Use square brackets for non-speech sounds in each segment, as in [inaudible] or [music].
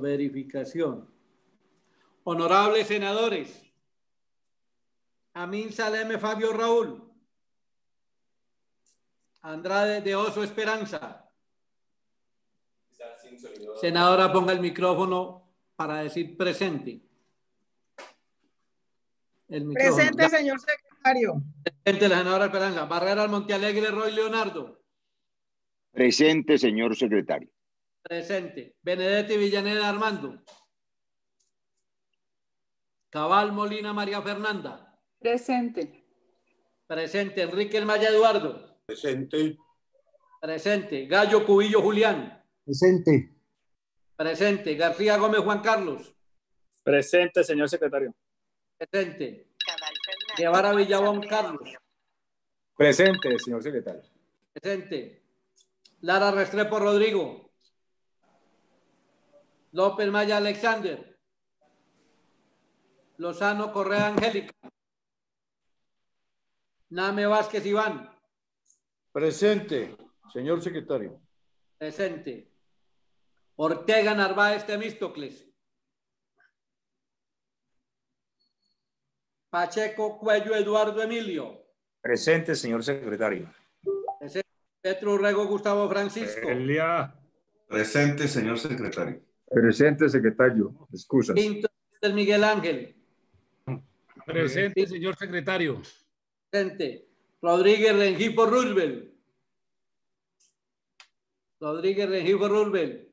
verificación. Honorables senadores, Amin Saleme Fabio Raúl, Andrade de Oso Esperanza. Senadora, ponga el micrófono para decir presente. Presente, señor secretario. Presente, la senadora Esperanza. Barrera Montealegre, Roy Leonardo. Presente, señor secretario. Presente. Benedetti Villaneda Armando. Cabal Molina María Fernanda. Presente. Presente. Enrique El Maya Eduardo. Presente. Presente. Gallo Cubillo Julián. Presente. Presente. García Gómez Juan Carlos. Presente, señor secretario. Presente. Guevara Villabón Carlos. Presente, señor secretario. Presente. Lara Restrepo Rodrigo. López Maya Alexander. Lozano Correa Angélica. Name Vázquez Iván. Presente, señor secretario. Presente. Ortega Narváez Temístocles. Pacheco Cuello Eduardo Emilio. Presente, señor secretario. Presente. Petro Urrego Gustavo Francisco. Elia. Presente, señor secretario. Presente, secretario. Excusas. Pinto del Miguel Ángel. Presente, señor secretario. Presente. Rodríguez Rengifo Roosevelt. Rodríguez Rengifo Roosevelt.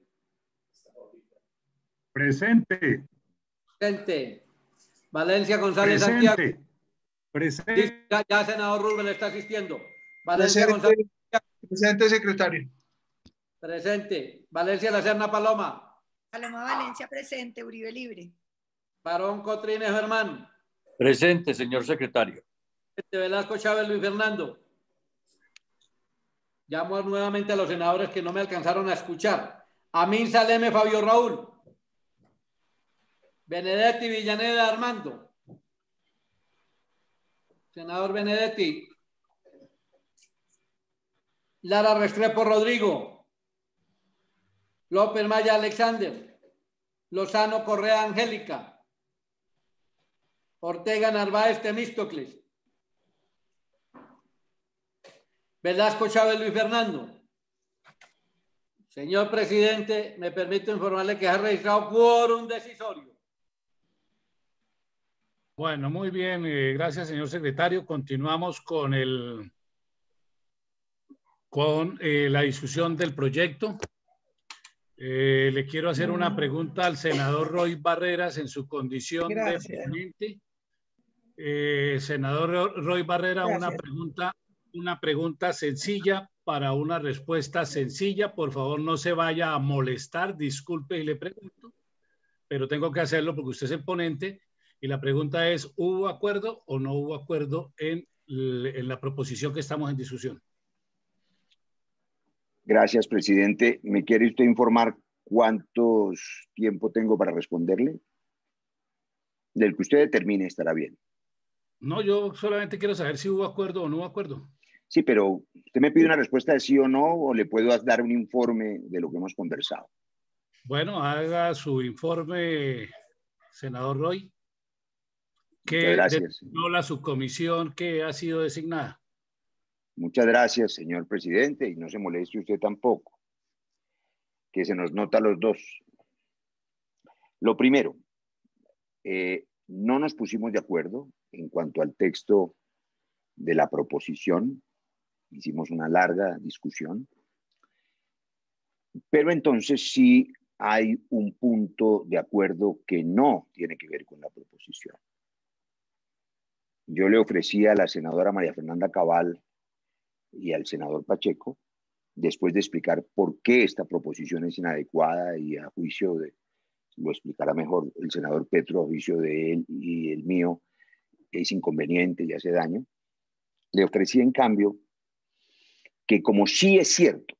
Presente. Presente. Valencia González Santiago. Presente. Ya, ya, senador Roosevelt está asistiendo. Valencia González. Presente, secretario. Presente. Valencia La Serna Paloma. Paloma Valencia presente, Uribe Libre. Barón Cotrines Germán. Presente, señor secretario. Velasco Chávez Luis Fernando. Llamo nuevamente a los senadores que no me alcanzaron a escuchar. Amin Saleme Fabio Raúl. Benedetti Villaneda Armando. Senador Benedetti. Lara Restrepo Rodrigo. López Maya Alexander. Lozano Correa Angélica. Ortega Narváez Temístocles. Velasco Chávez Luis Fernando. Señor presidente, me permito informarle que ha registrado quórum decisorio. Bueno, muy bien. Eh, gracias, señor secretario. Continuamos con el con eh, la discusión del proyecto. Eh, le quiero hacer una pregunta al senador Roy Barreras en su condición Gracias. de ponente. Eh, senador Roy Barrera, una Gracias. pregunta, una pregunta sencilla para una respuesta sencilla. Por favor, no se vaya a molestar. Disculpe y le pregunto, pero tengo que hacerlo porque usted es el ponente. Y la pregunta es, ¿hubo acuerdo o no hubo acuerdo en, en la proposición que estamos en discusión? Gracias, presidente. ¿Me quiere usted informar cuántos tiempo tengo para responderle? Del que usted determine estará bien. No, yo solamente quiero saber si hubo acuerdo o no hubo acuerdo. Sí, pero usted me pide una respuesta de sí o no, o le puedo dar un informe de lo que hemos conversado. Bueno, haga su informe, senador Roy. Que gracias. designó la subcomisión que ha sido designada. Muchas gracias, señor presidente, y no se moleste usted tampoco, que se nos nota los dos. Lo primero, eh, no nos pusimos de acuerdo en cuanto al texto de la proposición. Hicimos una larga discusión. Pero entonces sí hay un punto de acuerdo que no tiene que ver con la proposición. Yo le ofrecí a la senadora María Fernanda Cabal y al senador Pacheco, después de explicar por qué esta proposición es inadecuada y a juicio de, lo explicará mejor el senador Petro, a juicio de él y el mío, es inconveniente y hace daño. Le ofrecí en cambio que como sí es cierto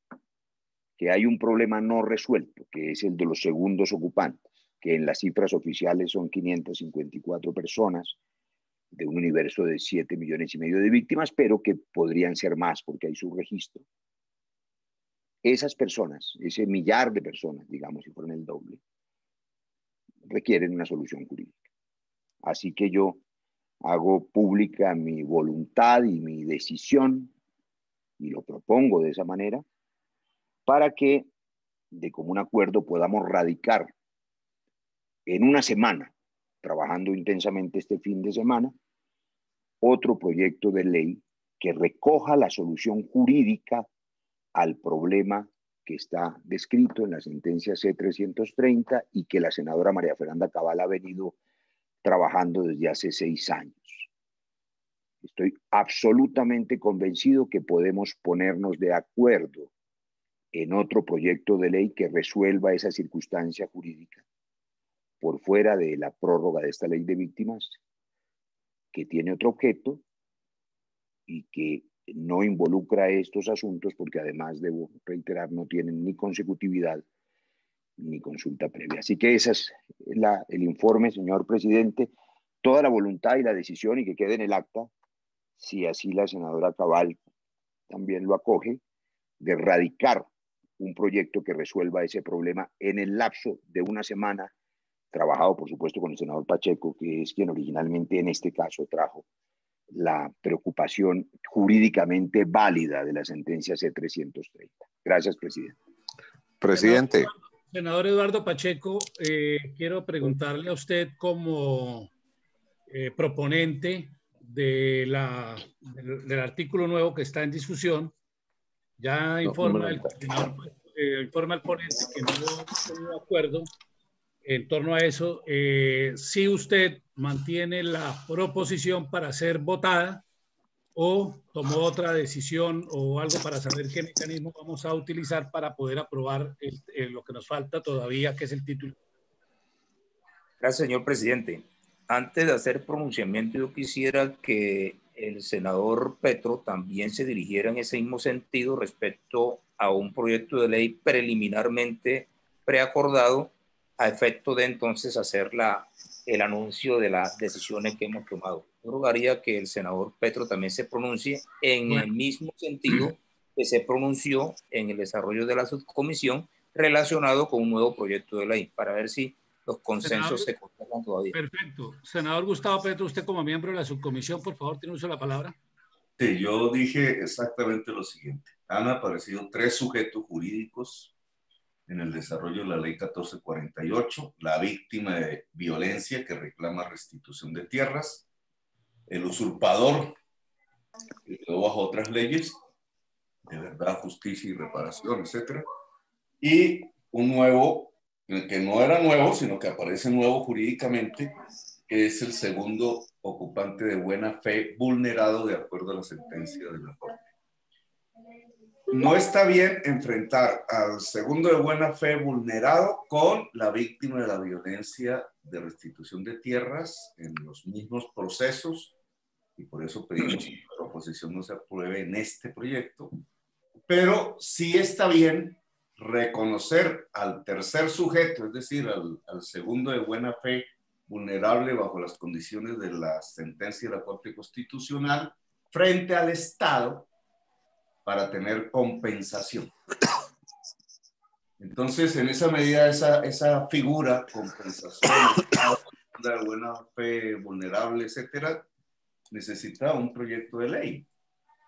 que hay un problema no resuelto, que es el de los segundos ocupantes, que en las cifras oficiales son 554 personas, de un universo de 7 millones y medio de víctimas, pero que podrían ser más porque hay su registro. Esas personas, ese millar de personas, digamos, si fueran el doble, requieren una solución jurídica. Así que yo hago pública mi voluntad y mi decisión, y lo propongo de esa manera, para que de común acuerdo podamos radicar en una semana, trabajando intensamente este fin de semana, otro proyecto de ley que recoja la solución jurídica al problema que está descrito en la sentencia C-330 y que la senadora María Fernanda Cabal ha venido trabajando desde hace seis años. Estoy absolutamente convencido que podemos ponernos de acuerdo en otro proyecto de ley que resuelva esa circunstancia jurídica por fuera de la prórroga de esta ley de víctimas, que tiene otro objeto y que no involucra estos asuntos porque además, debo reiterar, no tienen ni consecutividad ni consulta previa. Así que ese es la, el informe, señor presidente. Toda la voluntad y la decisión y que quede en el acta, si así la senadora Cabal también lo acoge, de erradicar un proyecto que resuelva ese problema en el lapso de una semana, trabajado por supuesto con el senador Pacheco, que es quien originalmente en este caso trajo la preocupación jurídicamente válida de la sentencia C-330. Gracias, presidente. Presidente. Senador Eduardo Pacheco, eh, quiero preguntarle a usted como eh, proponente de la, del, artículo nuevo que está en discusión, ya informa, el, eh, informa el ponente que no hubo acuerdo en torno a eso. si usted mantiene la proposición para ser votada o tomó otra decisión o algo para saber qué mecanismo vamos a utilizar para poder aprobar lo que nos falta todavía, que es el título. Gracias, señor presidente. Antes de hacer pronunciamiento, yo quisiera que el senador Petro también se dirigiera en ese mismo sentido respecto a un proyecto de ley preliminarmente preacordado a efecto de entonces hacer la, el anuncio de las decisiones que hemos tomado. Yo rogaría que el senador Petro también se pronuncie en el mismo sentido que se pronunció en el desarrollo de la subcomisión relacionado con un nuevo proyecto de ley, para ver si los consensos se conservan todavía. Perfecto. Senador Gustavo Petro, usted como miembro de la subcomisión, por favor, tiene uso de la palabra. Sí, yo dije exactamente lo siguiente. Han aparecido tres sujetos jurídicos en el desarrollo de la ley 1448, la víctima de violencia que reclama restitución de tierras, el usurpador que quedó bajo otras leyes de verdad, justicia y reparación, etc. Y un nuevo, que no era nuevo, sino que aparece nuevo jurídicamente, que es el segundo ocupante de buena fe vulnerado de acuerdo a la sentencia de la Corte no está bien enfrentar al segundo de buena fe vulnerado con la víctima de la violencia de restitución de tierras en los mismos procesos y por eso pedimos [clears throat] que la oposición no se apruebe en este proyecto. Pero sí está bien reconocer al tercer sujeto, es decir, al, al segundo de buena fe vulnerable bajo las condiciones de la sentencia de la Corte Constitucional frente al Estado para tener compensación. Entonces, en esa medida, esa, esa figura, compensación, de buena fe vulnerable, etcétera, necesita un proyecto de ley,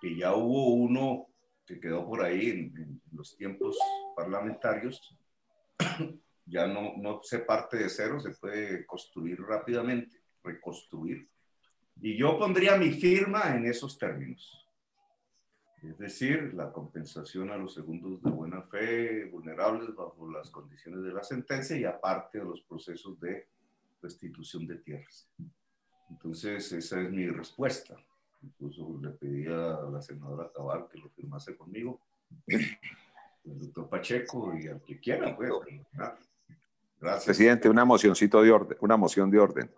que ya hubo uno que quedó por ahí en, los tiempos parlamentarios, ya no, no se parte de cero, se puede construir rápidamente, reconstruir. Y yo pondría mi firma en esos términos es decir, la compensación a los segundos de buena fe vulnerables bajo las condiciones de la sentencia y aparte de los procesos de restitución de tierras. Entonces, esa es mi respuesta. Incluso le pedí a la senadora Cabal que lo firmase conmigo, el doctor Pacheco y al que quiera, pues. Gracias. Presidente, una mocioncito de orden, una moción de orden.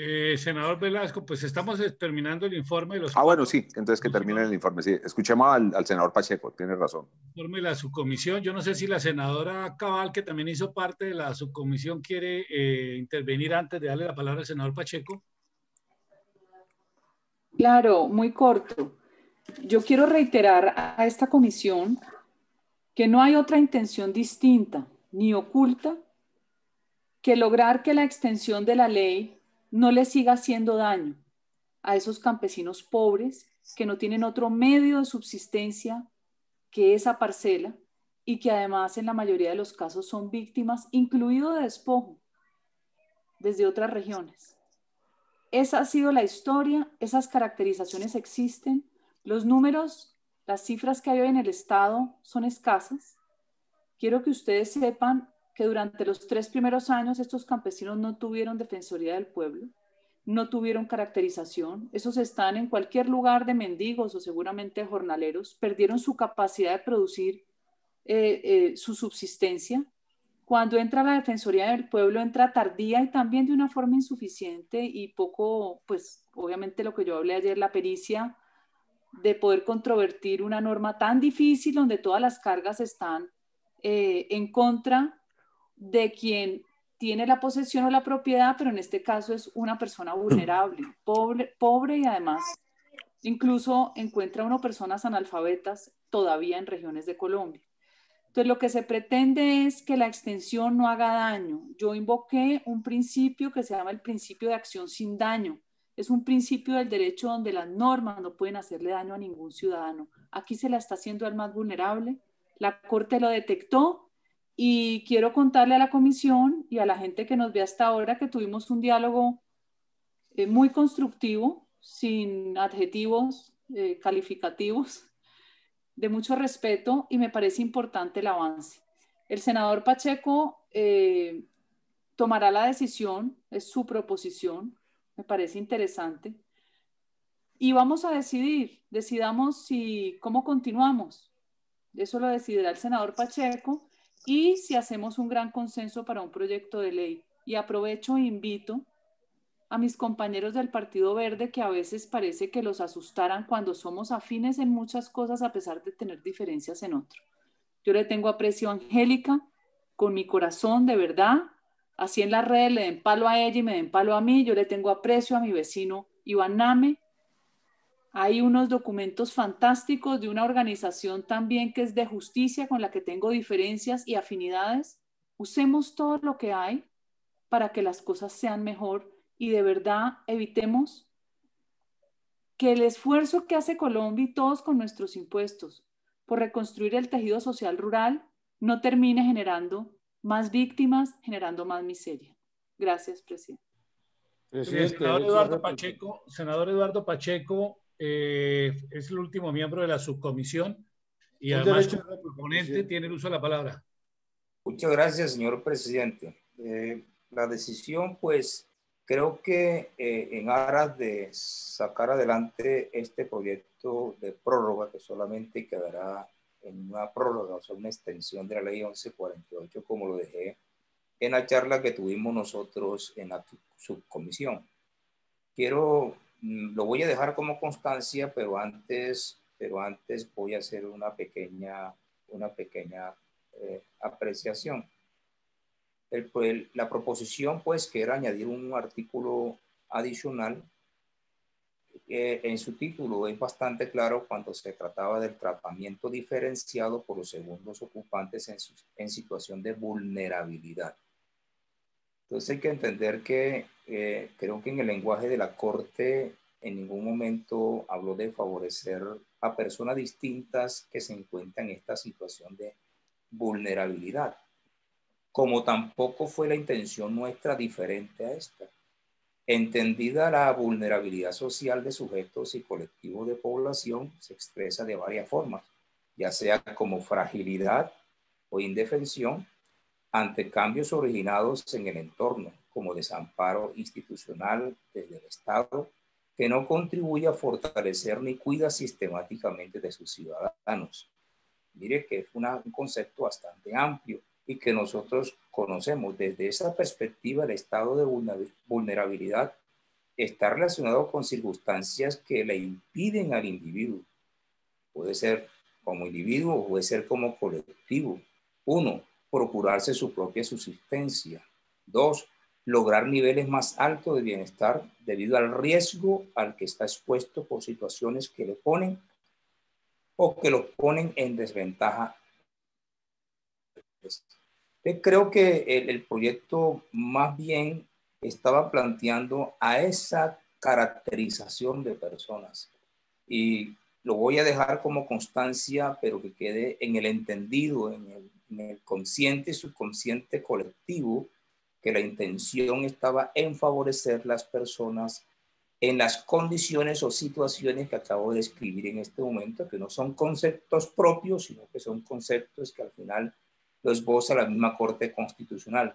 Eh, senador Velasco, pues estamos terminando el informe de los... Ah, bueno, sí, entonces que termine el informe. Sí, escuchemos al, senador Pacheco, tiene razón. Informe de la subcomisión. Yo no sé si la senadora Cabal, que también hizo parte de la subcomisión, quiere eh, intervenir antes de darle la palabra al senador Pacheco. Claro, muy corto. Yo quiero reiterar a esta comisión que no hay otra intención distinta ni oculta que lograr que la extensión de la ley no le siga haciendo daño a esos campesinos pobres que no tienen otro medio de subsistencia que esa parcela y que además en la mayoría de los casos son víctimas, incluido de despojo, desde otras regiones. Esa ha sido la historia, esas caracterizaciones existen, los números, las cifras que hay hoy en el Estado son escasas. Quiero que ustedes sepan que durante los tres primeros años estos campesinos no tuvieron Defensoría del Pueblo, no tuvieron caracterización, esos están en cualquier lugar de mendigos o seguramente jornaleros, perdieron su capacidad de producir eh, eh, su subsistencia. Cuando entra la Defensoría del Pueblo, entra tardía y también de una forma insuficiente y poco, pues obviamente lo que yo hablé ayer, la pericia de poder controvertir una norma tan difícil donde todas las cargas están eh, en contra de quien tiene la posesión o la propiedad, pero en este caso es una persona vulnerable, pobre, pobre y además incluso encuentra uno personas analfabetas todavía en regiones de Colombia. Entonces, lo que se pretende es que la extensión no haga daño. Yo invoqué un principio que se llama el principio de acción sin daño. Es un principio del derecho donde las normas no pueden hacerle daño a ningún ciudadano. Aquí se la está haciendo al más vulnerable. La Corte lo detectó y quiero contarle a la comisión y a la gente que nos ve hasta ahora que tuvimos un diálogo eh, muy constructivo, sin adjetivos eh, calificativos, de mucho respeto y me parece importante el avance. El senador Pacheco eh, tomará la decisión, es su proposición, me parece interesante. Y vamos a decidir, decidamos si, cómo continuamos. Eso lo decidirá el senador Pacheco y si hacemos un gran consenso para un proyecto de ley. Y aprovecho e invito a mis compañeros del Partido Verde que a veces parece que los asustaran cuando somos afines en muchas cosas a pesar de tener diferencias en otro. Yo le tengo aprecio a Angélica con mi corazón, de verdad. Así en las redes le den palo a ella y me den palo a mí. Yo le tengo aprecio a mi vecino Iván Name, hay unos documentos fantásticos de una organización también que es de justicia con la que tengo diferencias y afinidades. Usemos todo lo que hay para que las cosas sean mejor y de verdad evitemos que el esfuerzo que hace Colombia y todos con nuestros impuestos por reconstruir el tejido social rural no termine generando más víctimas, generando más miseria. Gracias, presidente. senador Eduardo Pacheco, senador Eduardo Pacheco, eh, es el último miembro de la subcomisión y además como proponente tiene el uso de la palabra. Muchas gracias, señor presidente. Eh, la decisión, pues, creo que eh, en aras de sacar adelante este proyecto de prórroga, que solamente quedará en una prórroga, o sea, una extensión de la ley 1148, como lo dejé en la charla que tuvimos nosotros en la subcomisión. Quiero lo voy a dejar como constancia, pero antes, pero antes voy a hacer una pequeña, una pequeña eh, apreciación. El, la proposición, pues, que era añadir un artículo adicional, eh, en su título es bastante claro cuando se trataba del tratamiento diferenciado por los segundos ocupantes en, en situación de vulnerabilidad. Entonces hay que entender que eh, creo que en el lenguaje de la Corte en ningún momento habló de favorecer a personas distintas que se encuentran en esta situación de vulnerabilidad, como tampoco fue la intención nuestra diferente a esta. Entendida la vulnerabilidad social de sujetos y colectivos de población, se expresa de varias formas, ya sea como fragilidad o indefensión ante cambios originados en el entorno, como desamparo institucional desde el Estado, que no contribuye a fortalecer ni cuida sistemáticamente de sus ciudadanos. Mire que es un concepto bastante amplio y que nosotros conocemos. Desde esa perspectiva, el estado de vulnerabilidad está relacionado con circunstancias que le impiden al individuo. Puede ser como individuo puede ser como colectivo. Uno, procurarse su propia subsistencia. Dos, lograr niveles más altos de bienestar debido al riesgo al que está expuesto por situaciones que le ponen o que lo ponen en desventaja. creo que el, proyecto más bien estaba planteando a esa caracterización de personas. Y lo voy a dejar como constancia, pero que quede en el entendido, en el, en el consciente y subconsciente colectivo, que la intención estaba en favorecer las personas en las condiciones o situaciones que acabo de escribir en este momento, que no son conceptos propios, sino que son conceptos que al final los esboza la misma Corte Constitucional.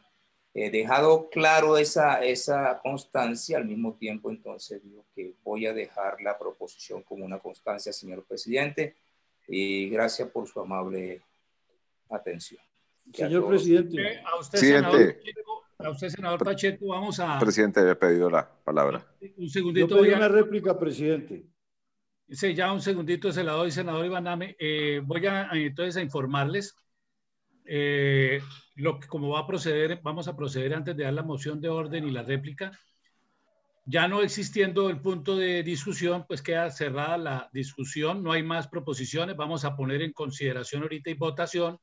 He dejado claro esa, esa constancia, al mismo tiempo entonces digo que voy a dejar la proposición como una constancia, señor presidente, y gracias por su amable atención. Señor presidente. A usted, senador, Pacheco, a usted, senador Pacheco, vamos a... Presidente, había pedido la palabra. Un segundito. Yo pedí una réplica, presidente. Sí, ya un segundito, senador y senador Ibaname. Eh, voy a entonces a informarles eh, lo que, como va a proceder, vamos a proceder antes de dar la moción de orden y la réplica. Ya no existiendo el punto de discusión, pues queda cerrada la discusión, no hay más proposiciones, vamos a poner en consideración ahorita y votación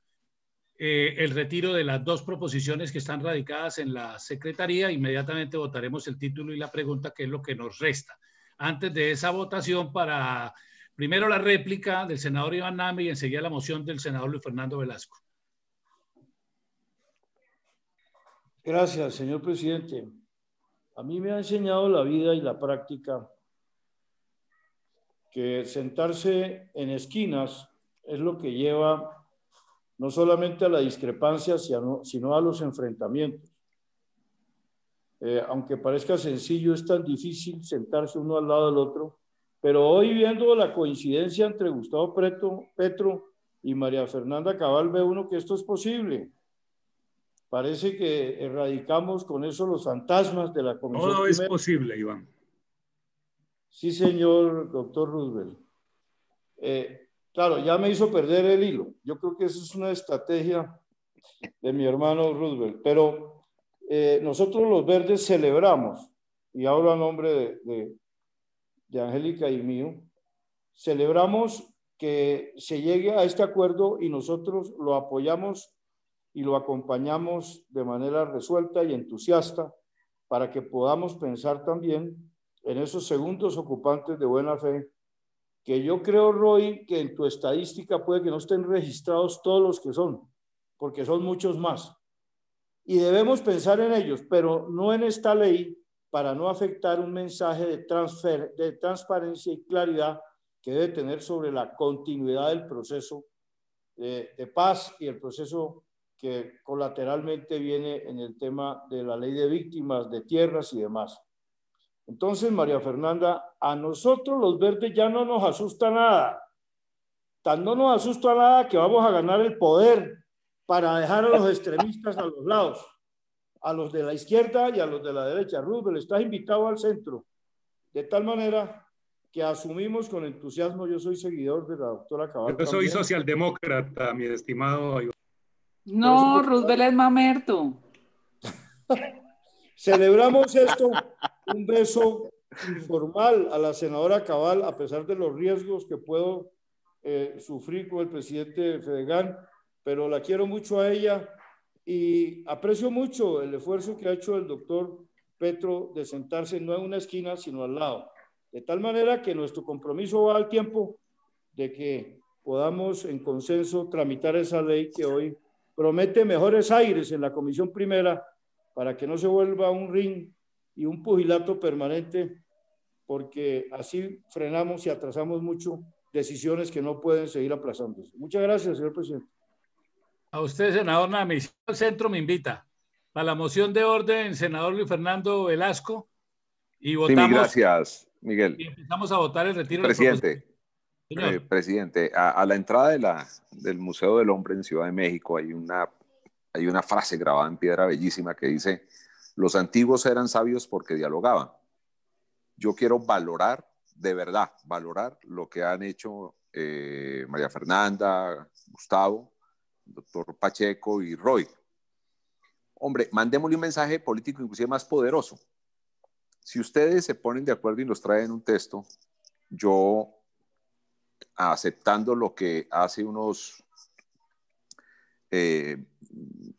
eh, el retiro de las dos proposiciones que están radicadas en la Secretaría, inmediatamente votaremos el título y la pregunta, que es lo que nos resta. Antes de esa votación, para primero la réplica del senador Iván Name y enseguida la moción del senador Luis Fernando Velasco. Gracias, señor presidente. A mí me ha enseñado la vida y la práctica que sentarse en esquinas es lo que lleva no solamente a la discrepancia, sino a los enfrentamientos. Eh, aunque parezca sencillo, es tan difícil sentarse uno al lado del otro, pero hoy viendo la coincidencia entre Gustavo Petro, Petro y María Fernanda Cabal, ve uno que esto es posible. Parece que erradicamos con eso los fantasmas de la Comisión. Todo es posible, Iván. Sí, señor doctor Roosevelt. Eh, claro, ya me hizo perder el hilo. Yo creo que esa es una estrategia de mi hermano Roosevelt. Pero eh, nosotros los verdes celebramos, y hablo a nombre de, de, de Angélica y mío, celebramos que se llegue a este acuerdo y nosotros lo apoyamos y lo acompañamos de manera resuelta y entusiasta para que podamos pensar también en esos segundos ocupantes de buena fe, que yo creo, Roy, que en tu estadística puede que no estén registrados todos los que son, porque son muchos más. Y debemos pensar en ellos, pero no en esta ley para no afectar un mensaje de, transfer, de transparencia y claridad que debe tener sobre la continuidad del proceso de, de paz y el proceso que colateralmente viene en el tema de la ley de víctimas de tierras y demás. Entonces, María Fernanda, a nosotros los verdes ya no nos asusta nada. Tan no nos asusta nada que vamos a ganar el poder para dejar a los extremistas a los lados, a los de la izquierda y a los de la derecha. Rubén, estás invitado al centro. De tal manera que asumimos con entusiasmo, yo soy seguidor de la doctora Cabal. Yo soy socialdemócrata, mi estimado no, Roosevelt es mamerto. [laughs] Celebramos esto, un beso informal a la senadora Cabal, a pesar de los riesgos que puedo eh, sufrir con el presidente Fedegan, pero la quiero mucho a ella y aprecio mucho el esfuerzo que ha hecho el doctor Petro de sentarse no en una esquina, sino al lado. De tal manera que nuestro compromiso va al tiempo de que podamos en consenso tramitar esa ley que hoy promete mejores aires en la comisión primera para que no se vuelva un ring y un pugilato permanente, porque así frenamos y atrasamos mucho decisiones que no pueden seguir aplazándose. Muchas gracias, señor presidente. A usted, senador Nami, el centro me invita. Para la moción de orden, senador Luis Fernando Velasco. Y votamos. Sí, gracias, Miguel. Y empezamos a votar el retiro. Presidente. Eh, presidente, a, a, la entrada de la, del Museo del Hombre en Ciudad de México hay una, hay una frase grabada en piedra bellísima que dice, los antiguos eran sabios porque dialogaban. Yo quiero valorar, de verdad, valorar lo que han hecho eh, María Fernanda, Gustavo, doctor Pacheco y Roy. Hombre, mandémosle un mensaje político inclusive más poderoso. Si ustedes se ponen de acuerdo y nos traen un texto, yo aceptando lo que hace unos eh,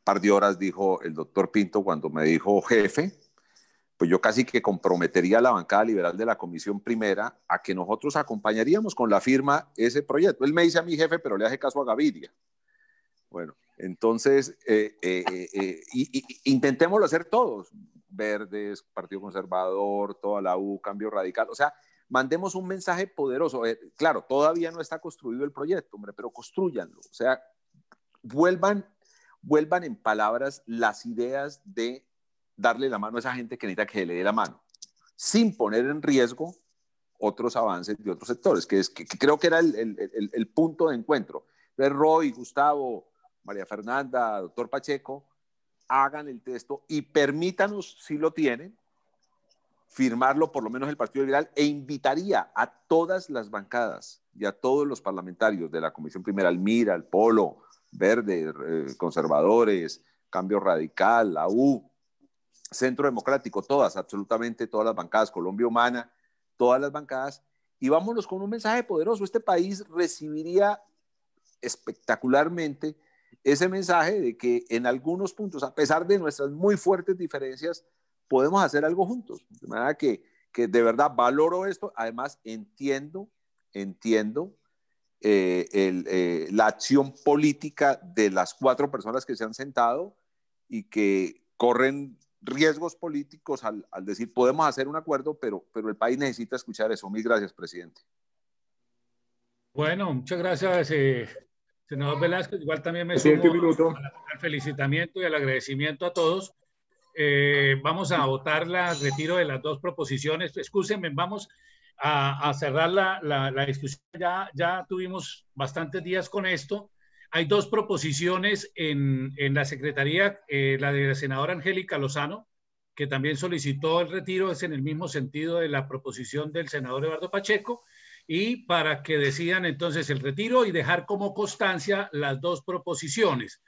par de horas dijo el doctor Pinto cuando me dijo jefe, pues yo casi que comprometería a la bancada liberal de la comisión primera a que nosotros acompañaríamos con la firma ese proyecto. Él me dice a mi jefe, pero le hace caso a Gaviria. Bueno, entonces eh, eh, eh, intentémoslo hacer todos, verdes, Partido Conservador, toda la U, Cambio Radical, o sea, mandemos un mensaje poderoso. claro, todavía no está construido el proyecto, hombre, pero construyanlo, o sea, vuelvan, vuelvan en palabras las ideas de darle la mano a esa gente que necesita que le dé la mano, sin poner en riesgo otros avances de otros sectores, que, es, que, creo que era el, el, el, punto de encuentro. Entonces, Roy, Gustavo, María Fernanda, doctor Pacheco, hagan el texto y permítanos, si lo tienen, firmarlo por lo menos el Partido Liberal e invitaría a todas las bancadas y a todos los parlamentarios de la Comisión Primera, al MIR, al Polo, Verde, eh, Conservadores, Cambio Radical, la U, Centro Democrático, todas, absolutamente todas las bancadas, Colombia Humana, todas las bancadas, y vámonos con un mensaje poderoso. Este país recibiría espectacularmente ese mensaje de que en algunos puntos, a pesar de nuestras muy fuertes diferencias, podemos hacer algo juntos. De manera que, que de verdad valoro esto. Además, entiendo, entiendo eh, eh, la acción política de las cuatro personas que se han sentado y que corren riesgos políticos al, decir podemos hacer un acuerdo, pero, pero el país necesita escuchar eso. Mil gracias, presidente. Bueno, muchas gracias, eh, senador Velázquez. Igual también me sumo al felicitamiento y al agradecimiento a todos. Eh, vamos a votar la retiro de las dos proposiciones. Escúsenme, vamos a, cerrar la, la, discusión. Ya, ya tuvimos bastantes días con esto. Hay dos proposiciones en, la Secretaría, eh, la de la senadora Angélica Lozano, que también solicitó el retiro, es en el mismo sentido de la proposición del senador Eduardo Pacheco, y para que decidan entonces el retiro y dejar como constancia las dos proposiciones.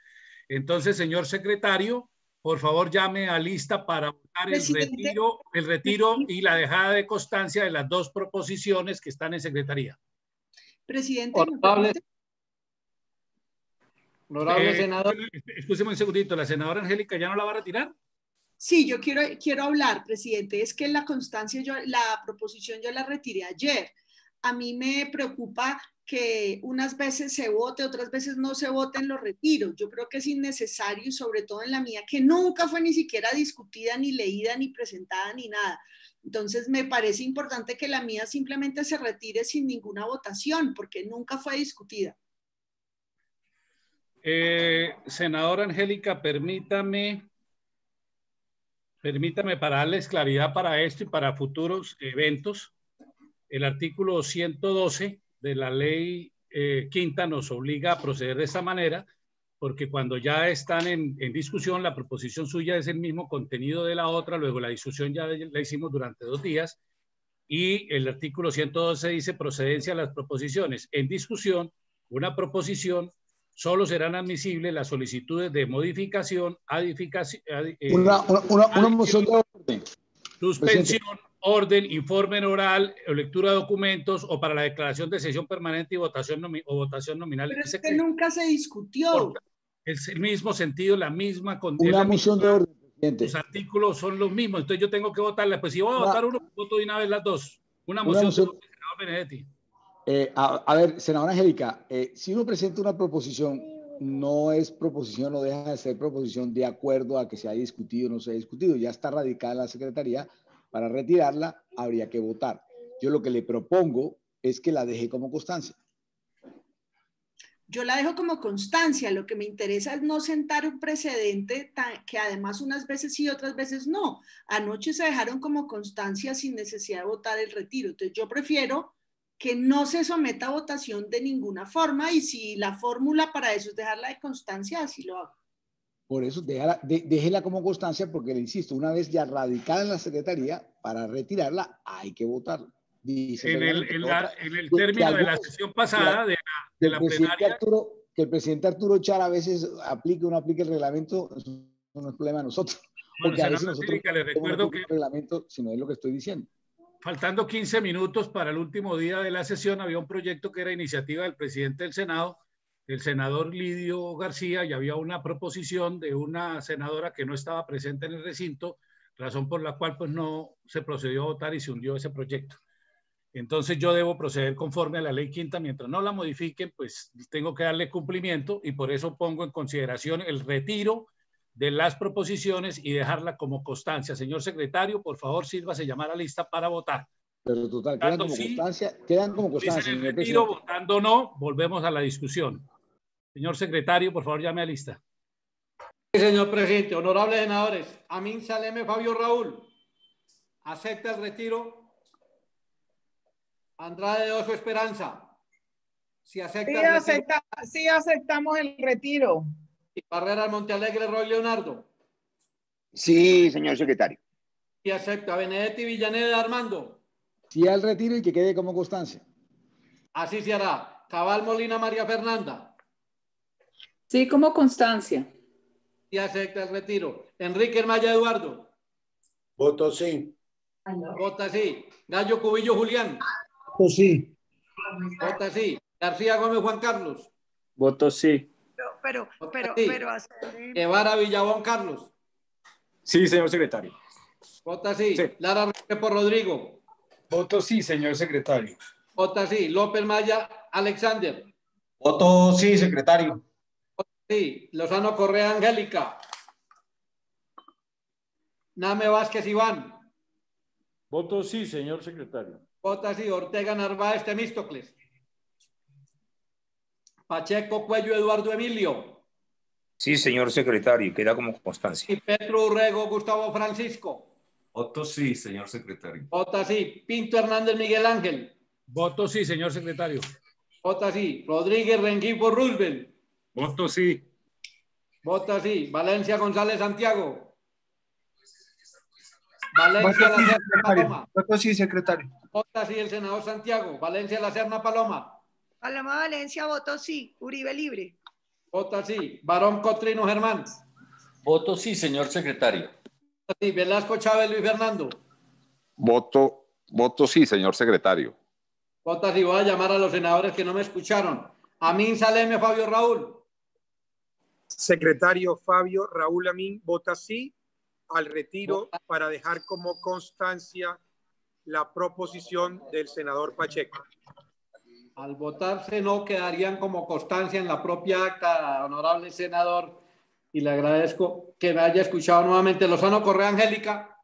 Entonces, señor secretario, por favor llame a lista para votar el retiro, el retiro y la dejada de constancia de las dos proposiciones que están en secretaría. Presidente, Honorable eh, senador. Escúcheme un segundito, ¿la senadora Angélica ya no la va a retirar? Sí, yo quiero, quiero hablar, presidente. Es que la constancia, yo, la proposición yo la retiré ayer. A mí me preocupa que unas veces se vote, otras veces no se vote en los retiros. Yo creo que es innecesario y sobre todo en la mía, que nunca fue ni siquiera discutida, ni leída, ni presentada, ni nada. Entonces me parece importante que la mía simplemente se retire sin ninguna votación, porque nunca fue discutida. Eh, senadora Angélica, permítame, permítame para darles claridad para esto y para futuros eventos. El artículo 112 de la ley eh, quinta nos obliga a proceder de esa manera, porque cuando ya están en, en, discusión, la proposición suya es el mismo contenido de la otra, luego la discusión ya la hicimos durante dos días, y el artículo 112 dice procedencia a las proposiciones. En discusión, una proposición solo serán admisibles las solicitudes de modificación, edificación, eh, una, una, una, moción de orden. Suspensión, orden, informe oral, o lectura de documentos o para la declaración de sesión permanente y votación, o votación nominal. Pero es que nunca se discutió. Es el mismo sentido, la misma Una moción de orden, presidente. Los artículos son los mismos, entonces yo tengo que votarla. Pues si voy a votar uno, voto de una vez las dos. Una moción, moción... de Benedetti. Eh, a, ver, senadora Angélica, eh, si uno presenta una proposición, no es proposición, no deja de ser proposición de acuerdo a que se haya discutido o no se haya discutido. Ya está radicada en la Secretaría. Para retirarla, habría que votar. Yo lo que le propongo es que la deje como constancia. Yo la dejo como constancia. Lo que me interesa es no sentar un precedente que además unas veces sí, otras veces no. Anoche se dejaron como constancia sin necesidad de votar el retiro. Entonces yo prefiero que no se someta a votación de ninguna forma y si la fórmula para eso es dejarla de constancia, así lo hago. Por eso déjela, como constancia porque, le insisto, una vez ya radicada en la Secretaría, para retirarla hay que votarla. en, el, término de la sesión pasada de la, plenaria. que el presidente Arturo Char a veces aplique o no aplique el reglamento, no es problema de nosotros. Porque a veces nosotros recuerdo que el reglamento, sino es lo que estoy diciendo faltando 15 minutos para el último día de la sesión, había un proyecto que era iniciativa del presidente del Senado el senador Lidio García y había una proposición de una senadora que no estaba presente en el recinto, razón por la cual pues no se procedió a votar y se hundió ese proyecto. Entonces yo debo proceder conforme a la ley quinta. Mientras no la modifiquen, pues tengo que darle cumplimiento y por eso pongo en consideración el retiro de las proposiciones y dejarla como constancia. Señor secretario, por favor, sírvase llamar a lista para votar. Pero total, quedan como constancia. Quedan como constancia. el retiro, votando no, volvemos a la discusión. Señor secretario, por favor, llame a lista. señor presidente, honorables senadores, Amin Saleme Fabio Raúl, ¿acepta el retiro? Andrade de Oso Esperanza. Si acepta sí, aceptamos el retiro. Barrera Montealegre Roy Leonardo. Sí, señor secretario. Si acepta Benedetti Villaneda Armando. Sí al retiro y que quede como constancia. Así se hará. Cabal Molina María Fernanda. Sí, como constancia. Si acepta el retiro. Enrique Maya Eduardo. Voto sí. Vota sí. Gallo Cubillo Julián. Voto sí. Vota sí. García Gómez Juan Carlos. Voto sí. Pero, pero, pero, Guevara Villabón Carlos. Sí, señor secretario. Vota sí. Lara por Rodrigo. Voto sí, señor secretario. Vota sí. López Maya Alexander. Voto sí, secretario. Sí. Lozano Correa Angélica. Name Vázquez Iván. Voto sí, señor secretario. Vota sí, Ortega Narváez Temístocles. Pacheco Cuello Eduardo Emilio. Sí, señor secretario, queda como constancia. Y Petro Urrego Gustavo Francisco. Voto sí, señor secretario. Vota sí. Pinto Hernández Miguel Ángel. Voto sí, señor secretario. Vota sí. Rodríguez Rengifo Roosevelt. Voto sí. Vota sí. Valencia González Santiago. Valencia La Serna Paloma. Voto sí, secretario. Vota sí el senador Santiago. Valencia La Serna Paloma. Paloma Valencia, voto sí. Uribe Libre. Vota sí. Barón Cotrino Germán. Voto sí, señor secretario. Sí. Velasco Chávez Luis Fernando. Voto, voto sí, señor secretario. Vota sí. Voy a llamar a los senadores que no me escucharon. Amin Saleme Fabio Raúl. Secretario Fabio Raúl Amin vota sí al retiro para dejar como constancia la proposición del senador Pacheco. Al votarse no quedarían como constancia en la propia acta, honorable senador, y le agradezco que me haya escuchado nuevamente. Lozano Correa Angélica,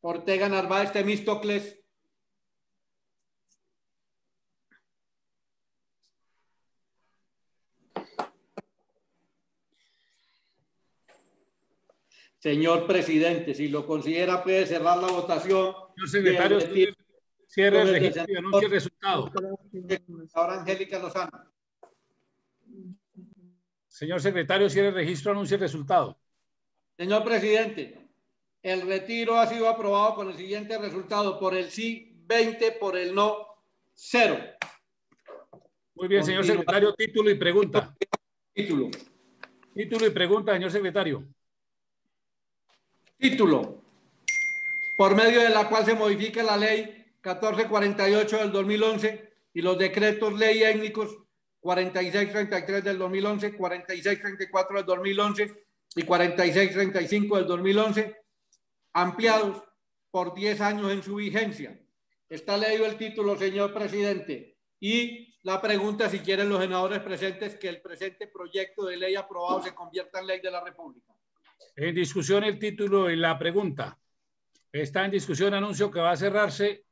Ortega Narváez Temístocles, Señor presidente, si lo considera, puede cerrar la votación. Señor secretario, cierre el registro y anuncie el resultado. Ahora Angélica Lozano. Señor secretario, cierre el registro, anuncie el resultado. Señor presidente, el retiro ha sido aprobado con el siguiente resultado. Por el sí, 20, por el no, 0. Muy bien, señor secretario, título y pregunta. Título. Título y pregunta, señor secretario. Título, por medio de la cual se modifica la ley 1448 del 2011 y los decretos ley étnicos 4633 del 2011, 4634 del 2011 y 4635 del 2011, ampliados por 10 años en su vigencia. Está leído el título, señor presidente. Y la pregunta, si quieren los senadores presentes, que el presente proyecto de ley aprobado se convierta en ley de la República. En discusión el título y la pregunta. Está en discusión anuncio que va a cerrarse.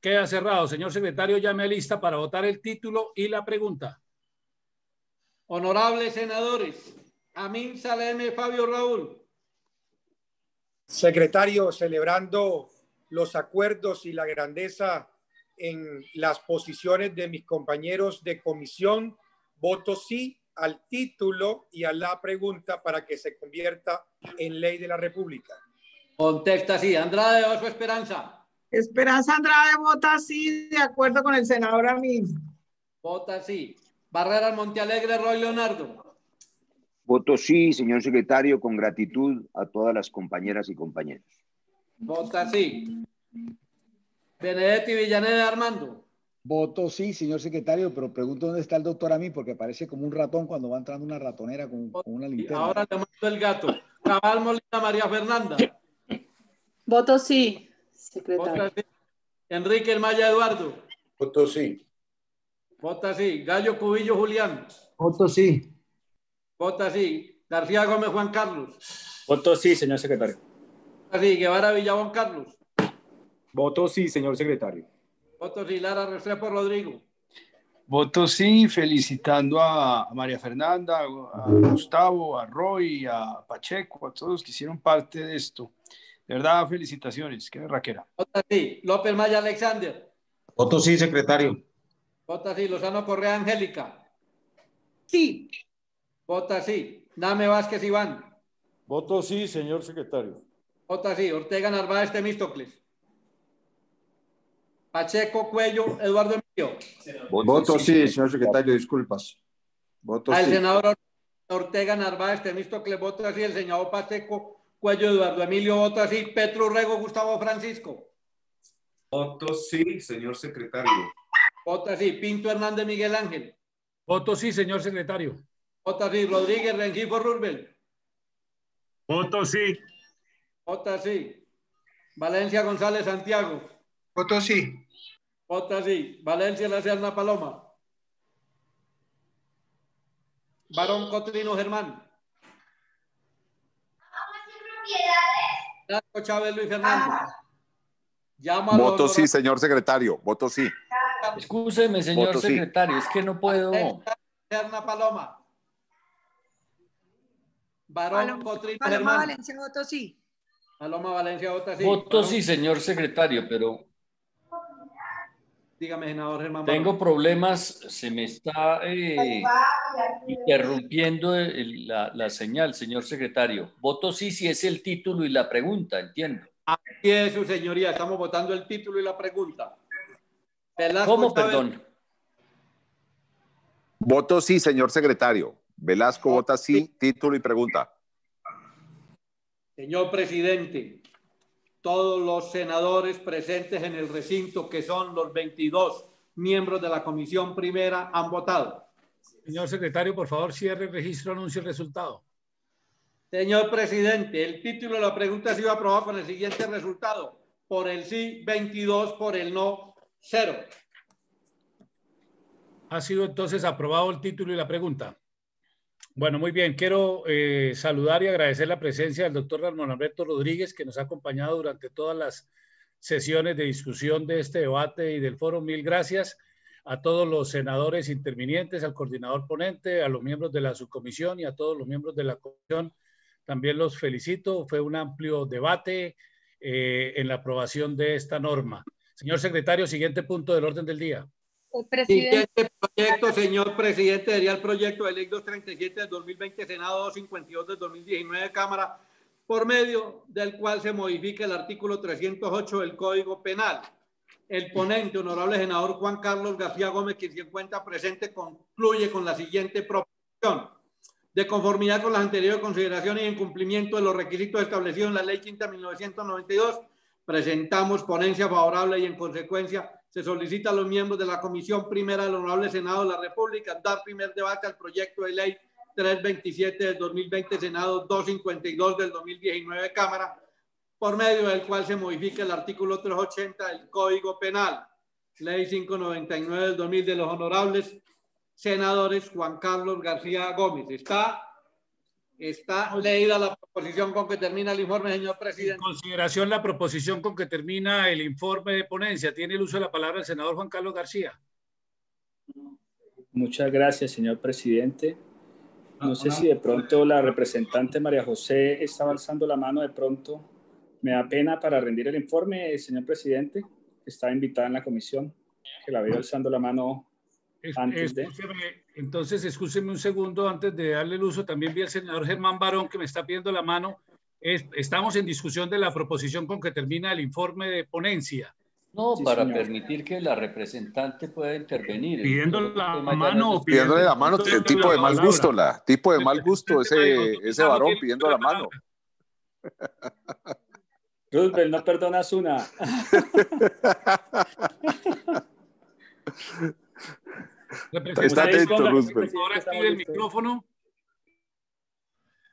Queda cerrado. Señor secretario, llame a lista para votar el título y la pregunta. Honorables senadores, Amin Saleme Fabio Raúl. Secretario, celebrando los acuerdos y la grandeza en las posiciones de mis compañeros de comisión, voto sí al título y a la pregunta para que se convierta en ley de la República. Contesta sí. Andrade Oso Esperanza. Esperanza Andrade vota sí, de acuerdo con el senador Amin. Vota sí. Barreras Montealegre Roy Leonardo. Voto sí, señor secretario, con gratitud a todas las compañeras y compañeros. Vota sí. Benedetti Villaneda Armando. Voto sí, señor secretario, pero pregunto dónde está el doctor a mí, porque parece como un ratón cuando va entrando una ratonera con, con una linterna. Ahora le mando el gato. Cabal Molina María Fernanda. Voto sí, secretario. Sí. Enrique El Maya Eduardo. Voto sí. Vota sí. Gallo Cubillo Julián. Voto sí. Vota sí. García Gómez Juan Carlos. Voto sí, señor secretario. Vota sí. Guevara Villabón Carlos. Voto sí, señor secretario. Voto sí. Lara Restrepo Rodrigo. Voto sí, felicitando a María Fernanda, a Gustavo, a Roy, a Pacheco, a todos que hicieron parte de esto. De verdad, felicitaciones. Qué raquera. Vota sí. López Maya Alexander. Voto sí, secretario. Vota sí. Lozano Correa Angélica. Sí. Vota sí. Name Vázquez Iván. Voto sí, señor secretario. Vota sí. Ortega Narváez Temístocles. Pacheco Cuello Eduardo Emilio. Voto sí, señor secretario. Disculpas. Voto Al sí. senador Ortega Narváez Temístocles. Vota sí. El senador Pacheco Cuello Eduardo Emilio. Vota sí. Petro Rego Gustavo Francisco. Voto sí, señor secretario. Vota sí. Pinto Hernández Miguel Ángel. Voto sí, señor secretario. Vota sí. Rodríguez Rengifo Rubel. Voto sí. Vota sí. Valencia González Santiago. Voto sí. Vota sí. Valencia La Serna Paloma. Barón Cotrino Germán. Blanco Chávez Luis Fernando. Llámalo. Voto sí, señor secretario. Voto sí. Escúcheme, señor Voto sí. secretario, es que no puedo. Serna Paloma. Barón Cotrino Paloma Germán. Valencia, voto sí. Paloma Valencia vota sí. Voto Barón- sí, señor secretario, pero Dígame, senador Germán. tengo problemas, se me está eh, interrumpiendo el- la, la señal, señor secretario. Voto sí si es el título y la pregunta, entiendo. Así es, su señoría. Estamos votando el título y la pregunta. Velasco ¿Cómo, perdón? Voto sí, señor secretario. Velasco vota sí, título y pregunta. Señor presidente, todos los senadores presentes en el recinto, que son los 22 miembros de la comisión primera, han votado. Señor secretario, por favor, cierre el registro, anuncie el resultado. Señor presidente, el título de la pregunta ha sido aprobado con el siguiente resultado. Por el sí, 22, por el no, 0. Ha sido entonces aprobado el título y la pregunta. Bueno, muy bien. Quiero eh, saludar y agradecer la presencia del doctor Ramón Alberto Rodríguez, que nos ha acompañado durante todas las sesiones de discusión de este debate y del foro. Mil gracias a todos los senadores intervinientes, al coordinador ponente, a los miembros de la subcomisión y a todos los miembros de la comisión. También los felicito. Fue un amplio debate eh, en la aprobación de esta norma. Señor secretario, siguiente punto del orden del día. Siguiente proyecto, señor presidente, sería el proyecto de ley 237 del 2020, Senado 252 del 2019, Cámara, por medio del cual se modifica el artículo 308 del Código Penal. El ponente, honorable senador Juan Carlos García Gómez, quien se encuentra presente, concluye con la siguiente proposición. De conformidad con las anteriores consideraciones y en cumplimiento de los requisitos establecidos en la Ley Quinta 1992, presentamos ponencia favorable y en consecuencia se solicita a los miembros de la Comisión Primera del Honorable Senado de la República dar primer debate al proyecto de ley 327 del 2020, Senado 252 del 2019, Cámara, por medio del cual se modifica el artículo 380 del Código Penal, Ley 599 del 2000 de los honorables senadores Juan Carlos García Gómez. Está, está leída la proposición con que termina el informe, señor presidente. En consideración la proposición con que termina el informe de ponencia. Tiene el uso de la palabra el senador Juan Carlos García. Muchas gracias, señor presidente. No sé si de pronto la representante María José estaba alzando la mano de pronto. Me da pena para rendir el informe, señor presidente. Está invitada en la comisión, que la veo alzando la mano antes de... escúcheme, entonces, escúcheme un segundo antes de darle el uso. También vi al senador Germán Barón que me está pidiendo la mano. Es- estamos en discusión de la proposición con que termina el informe de ponencia. No, Sí, para señor. permitir que la representante pueda intervenir. Pidiendo la mano Pidiéndole la mano, tipo de mal gusto, la, tipo de mal gusto ese, ese varón pidiendo la mano. Roosevelt, no perdonas una. [laughs] [laughs] Está atento, Ahora active el micrófono.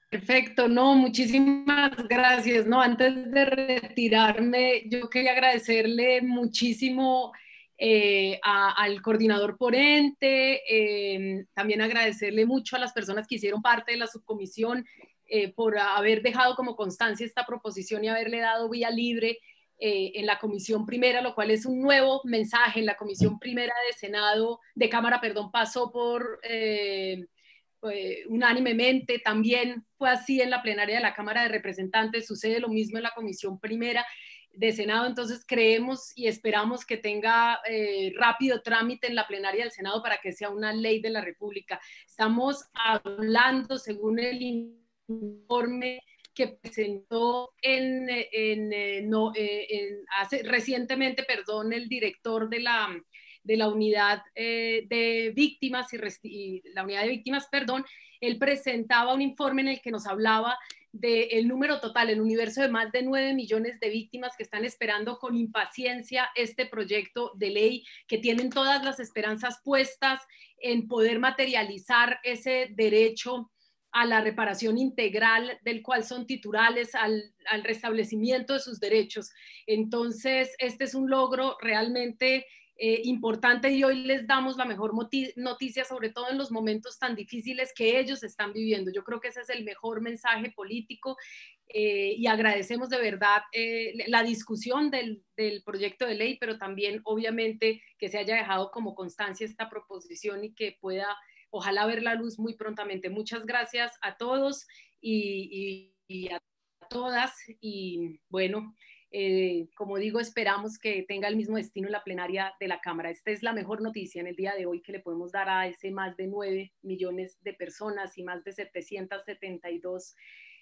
Perfecto, no, muchísimas gracias. No, antes de retirarme, yo quería agradecerle muchísimo eh, al coordinador por ente, eh, también agradecerle mucho a las personas que hicieron parte de la subcomisión eh, por haber dejado como constancia esta proposición y haberle dado vía libre en la comisión primera, lo cual es un nuevo mensaje. En la comisión primera de Senado, de Cámara, perdón, pasó por unánimemente, también fue así en la plenaria de la Cámara de Representantes, sucede lo mismo en la comisión primera de Senado, entonces creemos y esperamos que tenga eh, rápido trámite en la plenaria del Senado para que sea una ley de la República. Estamos hablando, según el informe que presentó en, eh, no, eh, hace, recientemente, perdón, el director de la, de la unidad de víctimas y, la unidad de víctimas, perdón, él presentaba un informe en el que nos hablaba del número total, el universo de más de 9 millones de víctimas que están esperando con impaciencia este proyecto de ley, que tienen todas las esperanzas puestas en poder materializar ese derecho a la reparación integral del cual son titulares, al, al restablecimiento de sus derechos. Entonces, este es un logro realmente eh, importante y hoy les damos la mejor noticia, sobre todo en los momentos tan difíciles que ellos están viviendo. Yo creo que ese es el mejor mensaje político eh, y agradecemos de verdad eh, la discusión del, del, proyecto de ley, pero también obviamente que se haya dejado como constancia esta proposición y que pueda, ojalá, ver la luz muy prontamente. Muchas gracias a todos y, a todas y bueno. Eh, como digo, esperamos que tenga el mismo destino en la plenaria de la Cámara. Esta es la mejor noticia en el día de hoy que le podemos dar a ese más de 9 millones de personas y más de 772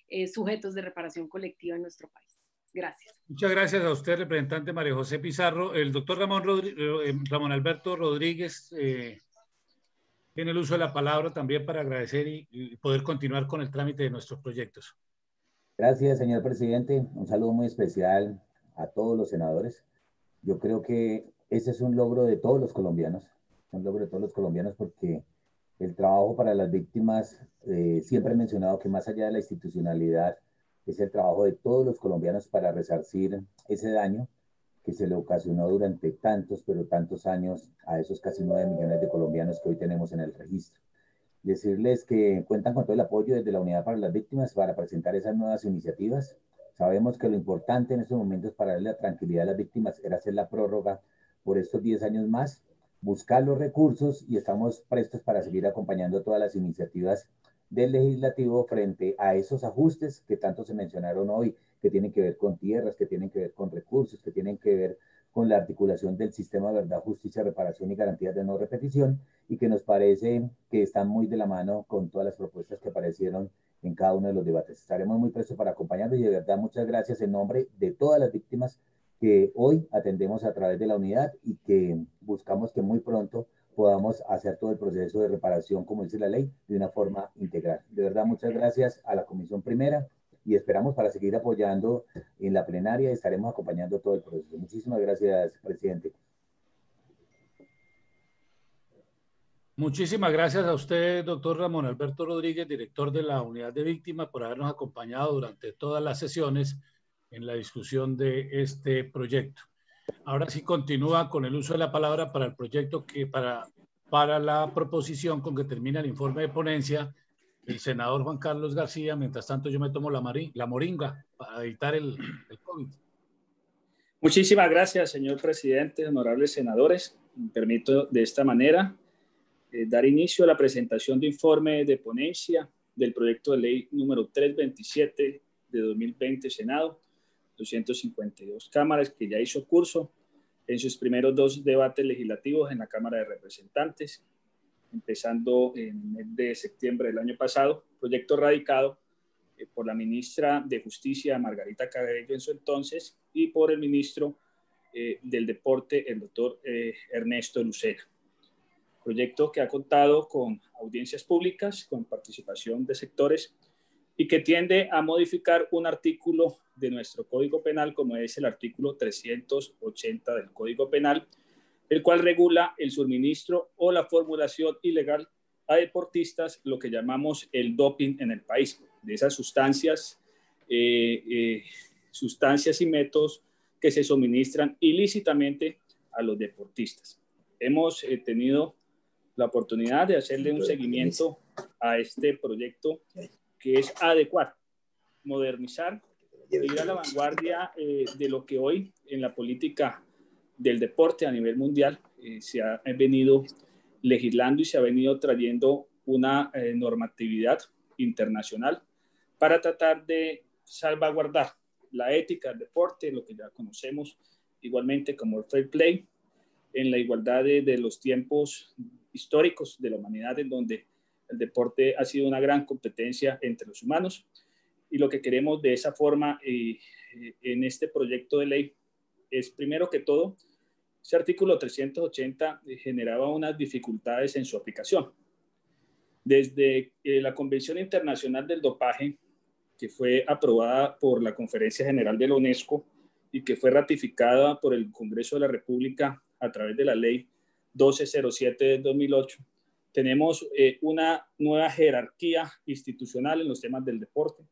eh, sujetos de reparación colectiva en nuestro país. Gracias. Muchas gracias a usted, representante María José Pizarro. El doctor Ramón, eh, Ramón Alberto Rodríguez tiene el uso de la palabra también para agradecer y poder continuar con el trámite de nuestros proyectos. Gracias, señor presidente. Un saludo muy especial a todos los senadores. Yo creo que ese es un logro de todos los colombianos, un logro de todos los colombianos porque el trabajo para las víctimas, eh, siempre he mencionado que más allá de la institucionalidad, es el trabajo de todos los colombianos para resarcir ese daño que se le ocasionó durante tantos, pero tantos años a esos casi nueve millones de colombianos que hoy tenemos en el registro decirles que cuentan con todo el apoyo desde la Unidad para las Víctimas para presentar esas nuevas iniciativas. Sabemos que lo importante en estos momentos para darle la tranquilidad a las víctimas era hacer la prórroga por estos 10 años más, buscar los recursos y estamos prestos para seguir acompañando todas las iniciativas del legislativo frente a esos ajustes que tanto se mencionaron hoy, que tienen que ver con tierras, que tienen que ver con recursos, que tienen que ver con la articulación del sistema de verdad, justicia, reparación y garantías de no repetición y que nos parece que están muy de la mano con todas las propuestas que aparecieron en cada uno de los debates. Estaremos muy prestos para acompañarlos y de verdad muchas gracias en nombre de todas las víctimas que hoy atendemos a través de la unidad y que buscamos que muy pronto podamos hacer todo el proceso de reparación, como dice la ley, de una forma integral. De verdad, muchas gracias a la Comisión Primera, y esperamos para seguir apoyando en la plenaria, estaremos acompañando todo el proceso. Muchísimas gracias, presidente. Muchísimas gracias a usted, doctor Ramón Alberto Rodríguez, director de la Unidad de Víctimas, por habernos acompañado durante todas las sesiones en la discusión de este proyecto. Ahora sí continúa con el uso de la palabra para el proyecto que para, para la proposición con que termina el informe de ponencia el senador Juan Carlos García. Mientras tanto, yo me tomo la, la moringa para evitar el, el, COVID. Muchísimas gracias, señor presidente, honorables senadores. Me permito de esta manera eh, dar inicio a la presentación de informe de ponencia del proyecto de ley número 327 de 2020, Senado, 252 cámaras, que ya hizo curso en sus primeros dos debates legislativos en la Cámara de Representantes empezando en el mes de septiembre del año pasado, proyecto radicado eh, por la ministra de Justicia, Margarita Cabello, en su entonces, y por el ministro eh, del Deporte, el doctor eh, Ernesto Lucena. Proyecto que ha contado con audiencias públicas, con participación de sectores y que tiende a modificar un artículo de nuestro Código Penal, como es el artículo 380 del Código Penal, el cual regula el suministro o la formulación ilegal a deportistas, lo que llamamos el doping en el país, de esas sustancias, eh, eh, sustancias y métodos que se suministran ilícitamente a los deportistas. Hemos eh, tenido la oportunidad de hacerle un seguimiento a este proyecto que es adecuar, modernizar, ir a la vanguardia de lo que hoy en la política del deporte a nivel mundial se ha venido legislando y se ha venido trayendo una eh, normatividad internacional para tratar de salvaguardar la ética del deporte, lo que ya conocemos igualmente como el fair play, en la igualdad de, los tiempos históricos de la humanidad, en donde el deporte ha sido una gran competencia entre los humanos. Y lo que queremos de esa forma eh, en este proyecto de ley es, primero que todo, ese artículo 380 eh, generaba unas dificultades en su aplicación. Desde eh, la Convención Internacional del Dopaje, que fue aprobada por la Conferencia General de la UNESCO y que fue ratificada por el Congreso de la República a través de la Ley 1207 de 2008, tenemos eh, una nueva jerarquía institucional en los temas del deporte,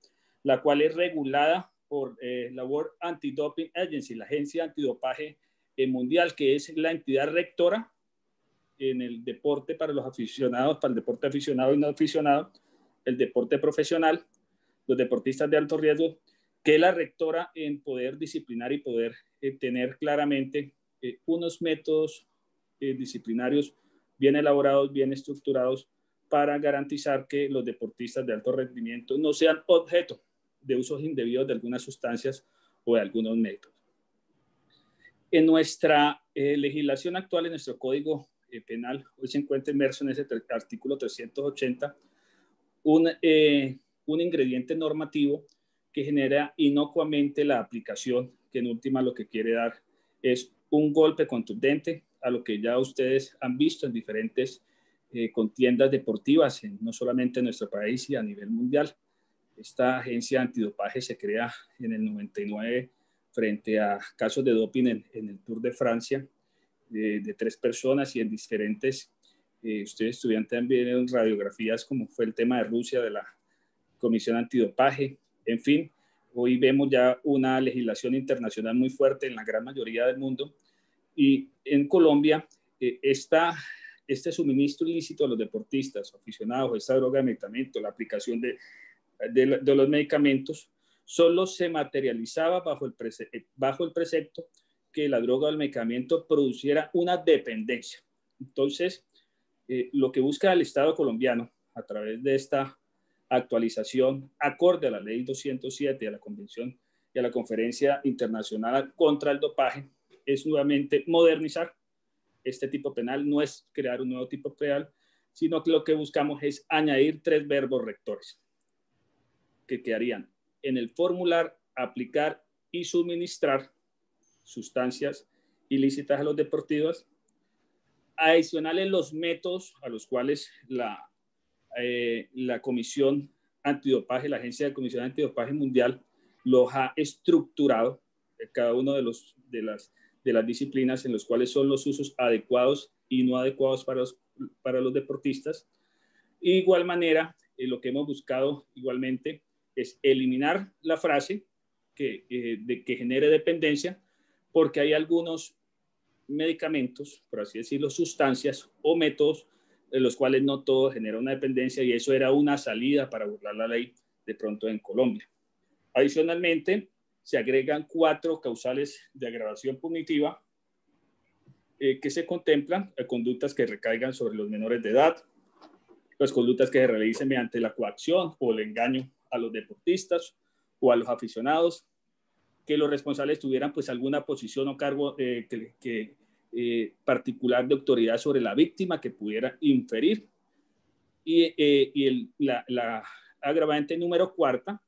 la cual es regulada por la World Anti-Doping Agency, la agencia antidopaje mundial, que es la entidad rectora en el deporte para los aficionados, para el deporte aficionado y no aficionado, el deporte profesional, los deportistas de alto riesgo, que es la rectora en poder disciplinar y poder eh, tener claramente eh, unos métodos eh, disciplinarios bien elaborados, bien estructurados, para garantizar que los deportistas de alto rendimiento no sean objeto de usos indebidos de algunas sustancias o de algunos métodos. En nuestra eh, legislación actual, en nuestro código eh, penal, hoy se encuentra inmerso en ese artículo 380 un, eh, un ingrediente normativo que genera inocuamente la aplicación, que en última lo que quiere dar es un golpe contundente a lo que ya ustedes han visto en diferentes contiendas deportivas, no solamente en nuestro país y a nivel mundial. Esta agencia antidopaje se crea en el 99 frente a casos de doping en, el Tour de Francia de, tres personas y en diferentes, eh, ustedes estudian también en radiografías como fue el tema de Rusia, de la Comisión Antidopaje, en fin, hoy vemos ya una legislación internacional muy fuerte en la gran mayoría del mundo y en Colombia eh, este suministro ilícito a los deportistas, aficionados, esta droga de medicamento, la aplicación de, de los medicamentos, solo se materializaba bajo el, eh, bajo el precepto que la droga o el medicamento produciera una dependencia. Entonces, eh, lo que busca el Estado colombiano a través de esta actualización acorde a la ley 207 y a la convención y a la conferencia internacional contra el dopaje es nuevamente modernizar este tipo penal, no es crear un nuevo tipo penal, sino que lo que buscamos es añadir tres verbos rectores que quedarían en el formular, aplicar y suministrar sustancias ilícitas a los deportivos, adicionales los métodos a los cuales la, eh, la Comisión Antidopaje, la Agencia de Comisión Antidopaje Mundial, los ha estructurado, cada uno de, los, de, las, de las disciplinas en los cuales son los usos adecuados y no adecuados para los, para los deportistas. De igual manera, eh, lo que hemos buscado igualmente es eliminar la frase que, eh, de, que genere dependencia, porque hay algunos medicamentos, por así decirlo, sustancias o métodos en los cuales no todo genera una dependencia y eso era una salida para burlar la ley de pronto en Colombia. Adicionalmente, se agregan cuatro causales de agravación punitiva eh, que se contemplan, eh, conductas que recaigan sobre los menores de edad, las conductas que se realicen mediante la coacción o el engaño a los deportistas o a los aficionados, que los responsables tuvieran pues alguna posición o cargo eh, que, eh, particular de autoridad sobre la víctima que pudiera inferir. Y, y el, la, la, agravante número cuarta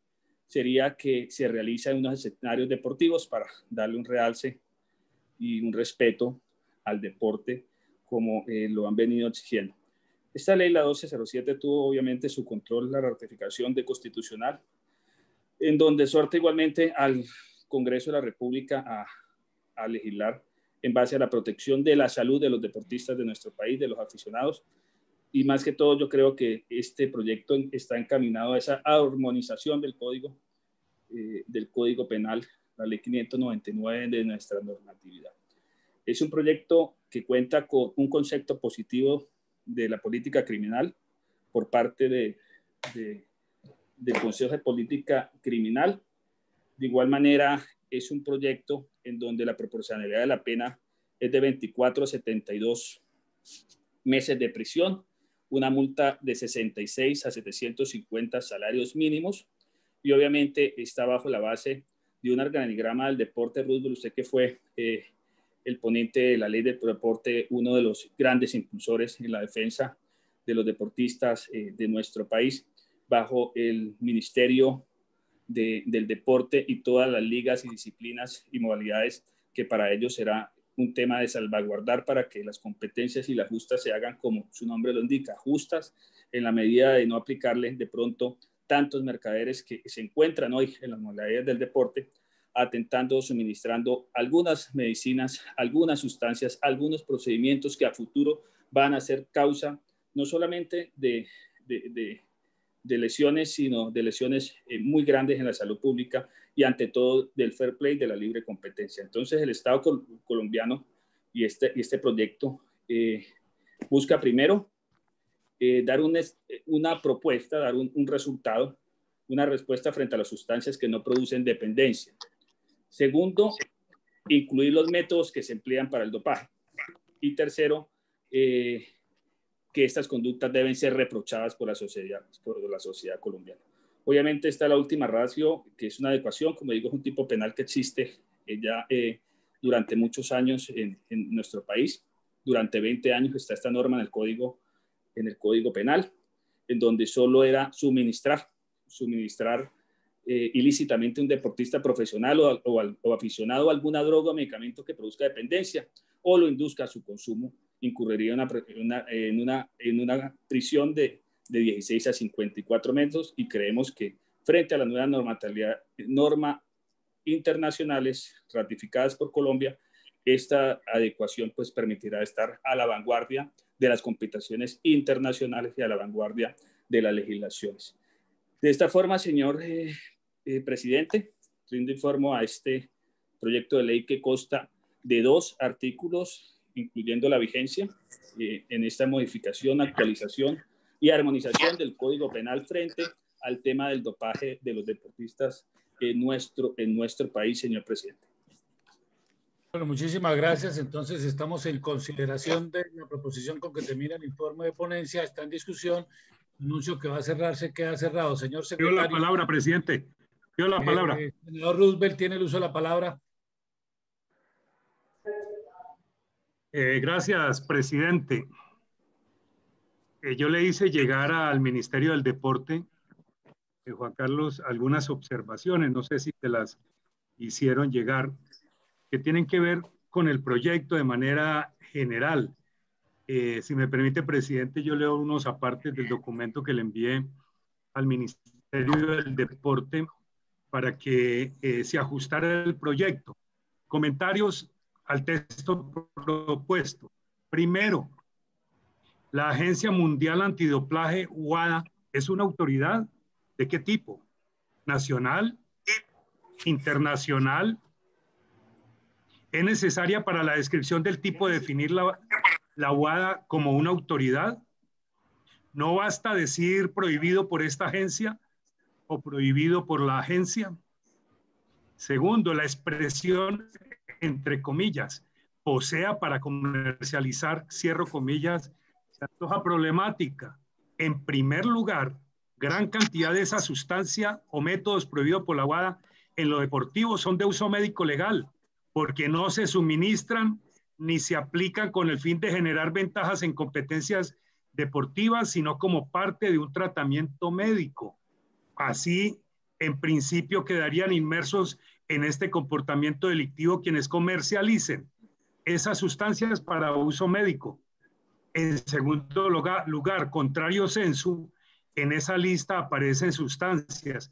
sería que se realiza en unos escenarios deportivos para darle un realce y un respeto al deporte como lo han venido exigiendo. Esta ley, la 1207, tuvo obviamente su control, la ratificación de constitucional, en donde suerte igualmente al Congreso de la República a, legislar en base a la protección de la salud de los deportistas de nuestro país, de los aficionados. Y más que todo, yo creo que este proyecto está encaminado a esa armonización del código, eh, del código penal, la ley 599 de nuestra normatividad. Es un proyecto que cuenta con un concepto positivo de la política criminal por parte de, del Consejo de Política Criminal. De igual manera, es un proyecto en donde la proporcionalidad de la pena es de 24 a 72 meses de prisión, una multa de 66 a 750 salarios mínimos y obviamente está bajo la base de un organigrama del deporte Roosevelt, usted que fue eh, el ponente de la ley del deporte, uno de los grandes impulsores en la defensa de los deportistas eh, de nuestro país, bajo el Ministerio del Deporte y todas las ligas y disciplinas y modalidades que para ellos será un tema de salvaguardar para que las competencias y las justas se hagan como su nombre lo indica, justas en la medida de no aplicarle de pronto tantos mercaderes que se encuentran hoy en las modalidades del deporte atentando, suministrando algunas medicinas, algunas sustancias, algunos procedimientos que a futuro van a ser causa no solamente de, lesiones, sino de lesiones eh, muy grandes en la salud pública y ante todo del fair play, de la libre competencia. Entonces el Estado colombiano y este, este proyecto eh, busca primero eh, dar una propuesta, dar un, un resultado, una respuesta frente a las sustancias que no producen dependencia. Segundo, incluir los métodos que se emplean para el dopaje. Y tercero, eh, que estas conductas deben ser reprochadas por la sociedad, por la sociedad colombiana. Obviamente está la última ratio, que es una adecuación, como digo, es un tipo penal que existe ya eh, durante muchos años en, nuestro país. Durante 20 años está esta norma en el código, en el código penal, en donde solo era suministrar, suministrar eh, ilícitamente un deportista profesional o, aficionado a alguna droga o medicamento que produzca dependencia o lo induzca a su consumo, incurriría en una prisión de, de 16 a 54 metros y creemos que frente a la nueva normatividad, norma internacionales ratificadas por Colombia, esta adecuación pues permitirá estar a la vanguardia de las competiciones internacionales y a la vanguardia de las legislaciones. De esta forma, señor eh, eh, presidente, rindo informo a este proyecto de ley que consta de dos artículos, incluyendo la vigencia, eh, en esta modificación, actualización y armonización del Código Penal frente al tema del dopaje de los deportistas en nuestro, en nuestro país, señor presidente. Bueno, muchísimas gracias. Entonces, estamos en consideración de la proposición con que termina el informe de ponencia. Está en discusión anuncio que va a cerrarse, queda cerrado. Señor secretario. la palabra, presidente. Pido la palabra. Eh, señor Roosevelt tiene el uso de la palabra. Eh, gracias, presidente. Eh, yo le hice llegar al Ministerio del Deporte, Juan Carlos, algunas observaciones, no sé si te las hicieron llegar, que tienen que ver con el proyecto de manera general. Eh, si me permite, presidente, yo leo unos apartes del documento que le envié al Ministerio del Deporte para que eh, se ajustara el proyecto. Comentarios al texto propuesto. Primero, la Agencia Mundial Antidoplaje, UADA, es una autoridad de qué tipo? ¿Nacional? ¿Internacional? ¿Es necesaria para la descripción del tipo de definir la, la UADA como una autoridad? ¿No basta decir prohibido por esta agencia o prohibido por la agencia? Segundo, la expresión entre comillas, posea para comercializar, cierro comillas, se antoja problemática. En primer lugar, gran cantidad de esa sustancia o métodos prohibidos por la UADA en lo deportivo son de uso médico legal, porque no se suministran ni se aplican con el fin de generar ventajas en competencias deportivas, sino como parte de un tratamiento médico. Así, en principio, quedarían inmersos en este comportamiento delictivo quienes comercialicen esas sustancias para uso médico. En segundo lugar, lugar contrario censo, en esa lista aparecen sustancias,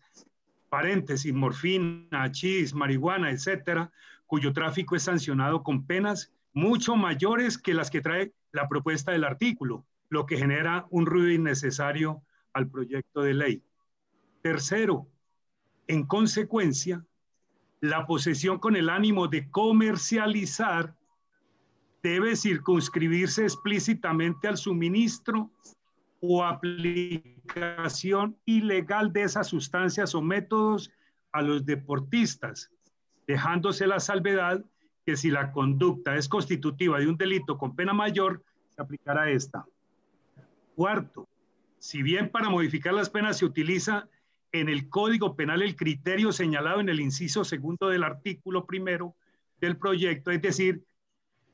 paréntesis, morfina, chis, marihuana, etcétera, cuyo tráfico es sancionado con penas mucho mayores que las que trae la propuesta del artículo, lo que genera un ruido innecesario al proyecto de ley. Tercero, en consecuencia, la posesión con el ánimo de comercializar debe circunscribirse explícitamente al suministro o aplicación ilegal de esas sustancias o métodos a los deportistas, dejándose la salvedad que si la conducta es constitutiva de un delito con pena mayor, se aplicará esta. Cuarto, si bien para modificar las penas se utiliza en el Código Penal el criterio señalado en el inciso segundo del artículo primero del proyecto, es decir,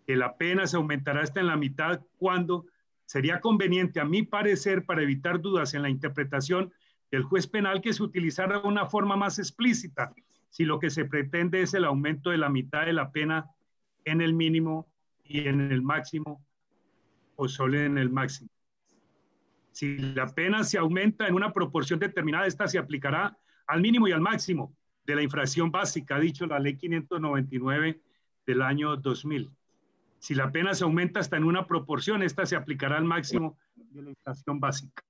que la pena se aumentará hasta en la mitad cuando sería conveniente, a mi parecer, para evitar dudas en la interpretación del juez penal, que se utilizara una forma más explícita, si lo que se pretende es el aumento de la mitad de la pena en el mínimo y en el máximo o solo en el máximo. Si la pena se aumenta en una proporción determinada, esta se aplicará al mínimo y al máximo de la infracción básica, ha dicho la ley 599 del año 2000. Si la pena se aumenta hasta en una proporción, esta se aplicará al máximo de la infracción básica.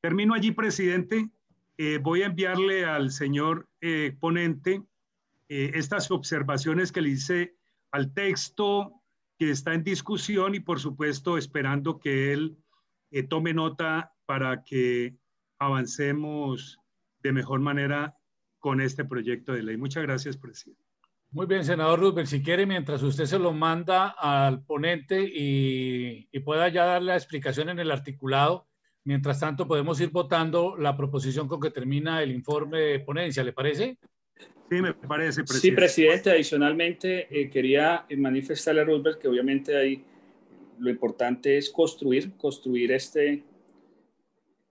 Termino allí, presidente. Eh, voy a enviarle al señor eh, ponente eh, estas observaciones que le hice al texto que está en discusión y, por supuesto, esperando que él tome nota para que avancemos de mejor manera con este proyecto de ley. Muchas gracias, presidente. Muy bien, senador Roosevelt, si quiere, mientras usted se lo manda al ponente y, pueda ya dar la explicación en el articulado, mientras tanto podemos ir votando la proposición con que termina el informe de ponencia, ¿le parece? Sí, me parece, presidente. Sí, presidente, adicionalmente eh, quería manifestarle a Roosevelt que obviamente ahí lo importante es construir, construir este,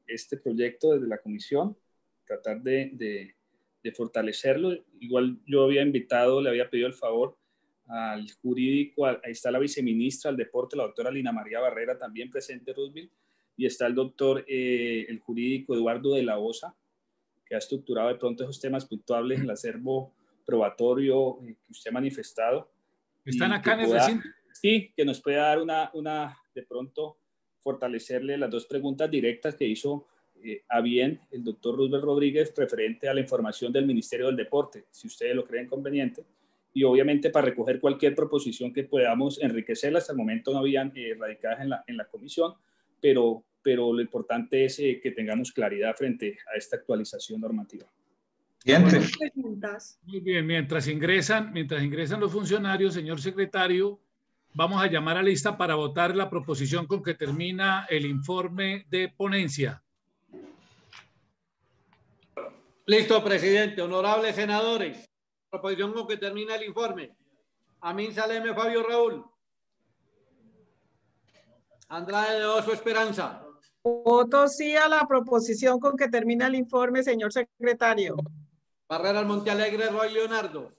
este proyecto desde la comisión, tratar de de fortalecerlo. Igual yo había invitado, le había pedido el favor al jurídico, ahí está la viceministra del deporte, la doctora Lina María Barrera, también presente, Roosevelt, y está el doctor, eh, el jurídico Eduardo de la Osa, que ha estructurado de pronto esos temas puntuales en el acervo probatorio eh, que usted ha manifestado. ¿Están acá en el recinto? Sí, que nos pueda dar una, una, de pronto, fortalecerle las dos preguntas directas que hizo eh, a bien el doctor Roosevelt Rodríguez referente a la información del Ministerio del Deporte, si ustedes lo creen conveniente, y obviamente para recoger cualquier proposición que podamos enriquecer. Hasta el momento no habían eh, radicadas en la, en la comisión, pero, pero lo importante es eh, que tengamos claridad frente a esta actualización normativa. Muy bien, mientras ingresan, mientras ingresan los funcionarios, señor secretario, vamos a llamar a lista para votar la proposición con que termina el informe de ponencia. Listo, presidente. Honorables senadores, proposición con que termina el informe. Amin Saleme Fabio Raúl. Andrade de Oso Esperanza. Voto sí a la proposición con que termina el informe, señor secretario. Barrera Montealegre, Roy Leonardo.